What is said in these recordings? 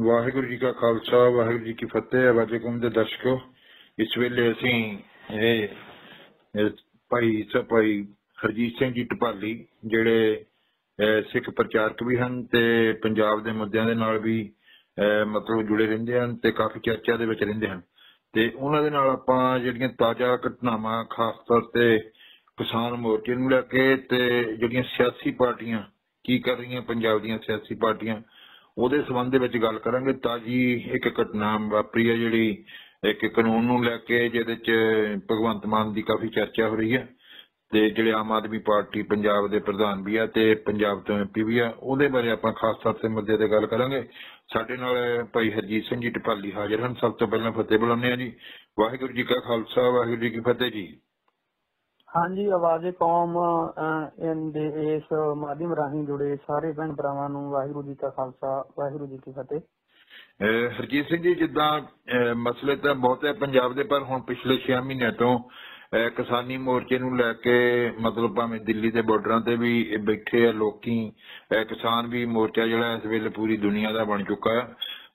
ਵਾਹਿਗੁਰੂ ਜੀ ਕਾ ਖਾਲਸਾ, ਵਾਹਿਗੁਰੂ ਜੀ ਕੀ ਫਤਿਹ ਆਵਾਜ਼ੇ ਕੌਮ ਦੇ ਦਰਸ਼ਕੋ। ਇਸ ਵੇਲੇ ਅਸੀਂ ਇਹ ਭਾਈ ਭਾਈ ਹਰਜੀਤ ਸਿੰਘ ਜੀ ਟਪਾਲੀ ਜਿਹੜੇ ਸਿੱਖ ਪ੍ਰਚਾਰਕ ਵੀ ਹਨ ਤੇ ਪੰਜਾਬ ਦੇ ਮੁੱਦਿਆਂ ਦੇ ਨਾਲ ਵੀ ਮਤਲਬ ਜੁੜੇ ਰਹਿੰਦੇ ਹਨ ਤੇ ਕਾਫੀ ਚਰਚਾ ਦੇ ਵਿੱਚ ਰਹਿੰਦੇ ਹਨ। ਤੇ ਉਹਨਾਂ ਦੇ ਨਾਲ ਆਪਾਂ ਜਿਹੜੀਆਂ ਤਾਜ਼ਾ ਘਟਨਾਵਾਂ, ਖਾਸ ਤੌਰ ਤੇ ਕਿਸਾਨ ਮੋਰਚੇ ਨੂੰ ਲੈ ਕੇ ਤੇ ਜਿਹੜੀਆਂ ਸਿਆਸੀ ਪਾਰਟੀਆਂ, ਕੀ ਕਰ ਰਹੀਆਂ ਪੰਜਾਬ ਦੀਆਂ ਸਿਆਸੀ ਪਾਰਟੀਆਂ ਉਹਦੇ ਸੰਬੰਧ ਦੇ ਵਿੱਚ ਗੱਲ ਕਰਾਂਗੇ ਤਾਜੀ ਇੱਕ ਘਟਨਾ ਵਾਪਰੀ ਹੈ ਜਿਹੜੀ ਇੱਕ ਕਾਨੂੰਨ ਨੂੰ ਲੈ ਕੇ ਜਿਹਦੇ ਚ ਭਗਵੰਤ ਮਾਨ ਦੀ ਕਾਫੀ ਚਰਚਾ ਹੋ ਰਹੀ ਹੈ ਤੇ ਜਿਹੜੇ ਆਮ ਆਦਮੀ ਪਾਰਟੀ ਪੰਜਾਬ ਦੇ ਪ੍ਰਧਾਨ ਵੀ ਆ ਤੇ ਪੰਜਾਬ ਤੋਂ ਐਮਪੀ ਵੀ ਆ, ਉਹਦੇ ਬਾਰੇ ਆਪਾਂ ਖਾਸ ਤੌਰ ਤੇ ਮੁੱਦੇ ਤੇ ਗੱਲ ਕਰਾਂਗੇ। ਸਾਡੇ ਨਾਲ ਭਾਈ ਹਰਜੀਤ ਸਿੰਘ ਜੀ ਟਪਾਲੀ ਹਾਜ਼ਰ ਹਨ। ਸਭ ਤੋਂ ਪਹਿਲਾਂ ਫਤਿਹ ਬੁਲਾਉਂਦੇ ਆ ਜੀ। ਵਾਹਿਗੁਰੂ ਜੀ ਕਾ ਖਾਲਸਾ, ਵਾਹਿਗੁਰੂ ਜੀ ਕੀ ਫਤਿਹ ਜੀ। ਹਾਂਜੀ, ਆਵਾਜ਼ੇ ਕੌਮ ਦੇ ਇਸ ਮਾਧਿਅਮ ਰਾਹੀਂ ਜੁੜੇ ਸਾਰੇ ਭੈਣ ਭਰਾਵਾਂ ਨੂੰ ਵਾਹਿਗੁਰੂ ਜੀ ਕਾ ਖਾਲਸਾ, ਵਾਹਿਗੁਰੂ ਜੀ ਕੀ ਫਤਿਹ। ਹਰਜੀਤ ਸਿੰਘ ਜੀ, ਜਿੱਦਾਂ ਅਹ ਮਸਲੇ ਤਾਂ ਬਹੁਤ ਹੈ ਪੰਜਾਬ ਦੇ, ਪਰ ਹੁਣ ਪਿਛਲੇ 6 ਮਹੀਨਿਆਂ ਤੋਂ ਕਿਸਾਨੀ ਮੋਰਚੇ ਨੂੰ ਲੈ ਕੇ ਮਤਲਬ ਭਾਵੇਂ ਦਿੱਲੀ ਦੇ ਬਾਰਡਰਾਂ ਤੇ ਵੀ ਬੈਠੇ ਆ ਲੋਕੀ ਅਹ ਕਿਸਾਨ ਵੀ ਮੋਰਚਾ ਜਿਹੜਾ ਇਸ ਵੇਲੇ ਪੂਰੀ ਦੁਨੀਆ ਦਾ ਬਣ ਚੁੱਕਾ ਹੈ।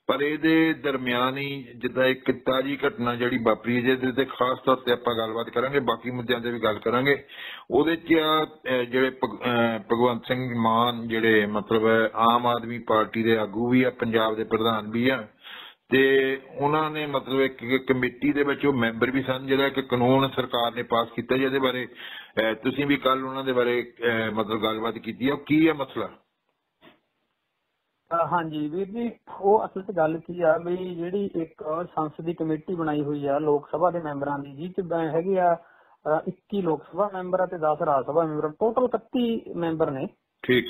ਪਰ ਇਹਦੇ ਦਰਮਿਆਨ ਹੀ ਜਿੱਦਾਂ ਇੱਕ ਤਾਜੀ ਘਟਨਾ ਜਿਹੜੀ ਵਾਪਰੀ ਜਿਹਦੇ ਤੇ ਖਾਸ ਤੌਰ ਤੇ ਆਪਾਂ ਗੱਲਬਾਤ ਕਰਾਂਗੇ, ਬਾਕੀ ਮੁੱਦਿਆਂ ਤੇ ਵੀ ਗੱਲ ਕਰਾਂਗੇ। ਉਹਦੇ ਚ ਜਿਹੜੇ ਭਗਵੰਤ ਸਿੰਘ ਮਾਨ ਜਿਹੜੇ ਮਤਲਬ ਆਮ ਆਦਮੀ ਪਾਰਟੀ ਦੇ ਆਗੂ ਵੀ ਆ, ਪੰਜਾਬ ਦੇ ਪ੍ਰਧਾਨ ਵੀ ਆ, ਤੇ ਉਹਨਾਂ ਨੇ ਮਤਲਬ ਇੱਕ ਕਮੇਟੀ ਦੇ ਵਿੱਚ ਉਹ ਮੈਂਬਰ ਵੀ ਸਨ, ਜਿਹੜਾ ਇੱਕ ਕਾਨੂੰਨ ਸਰਕਾਰ ਨੇ ਪਾਸ ਕੀਤਾ ਜਿਹਦੇ ਬਾਰੇ ਤੁਸੀਂ ਵੀ ਕੱਲ ਉਹਨਾਂ ਦੇ ਬਾਰੇ ਮਤਲਬ ਗੱਲਬਾਤ ਕੀਤੀ ਆ। ਉਹ ਕੀ ਹੈ ਮਸਲਾ? ਹਾਂਜੀ ਵੀਰ ਜੀ ਉਹ ਅਸਲ 'ਚ ਗੱਲ ਕੀ ਆ ਵੀ ਜਿਹੜੀ ਇੱਕ ਸੰਸਦੀ ਕਮੇਟੀ ਬਣਾਈ ਹੋਈ ਆ ਲੋਕ ਸਭਾ ਦੇ ਮੈਂਬਰਾਂ ਦੀ ਜੀ ਚ ਹੈਗੇ ਆ ਅਹ, 21 ਲੋਕ ਸਭਾ ਮੈਂਬਰ ਆ ਤੇ 10 Raj Sabha member total 31 member ਨੇ। ਠੀਕ।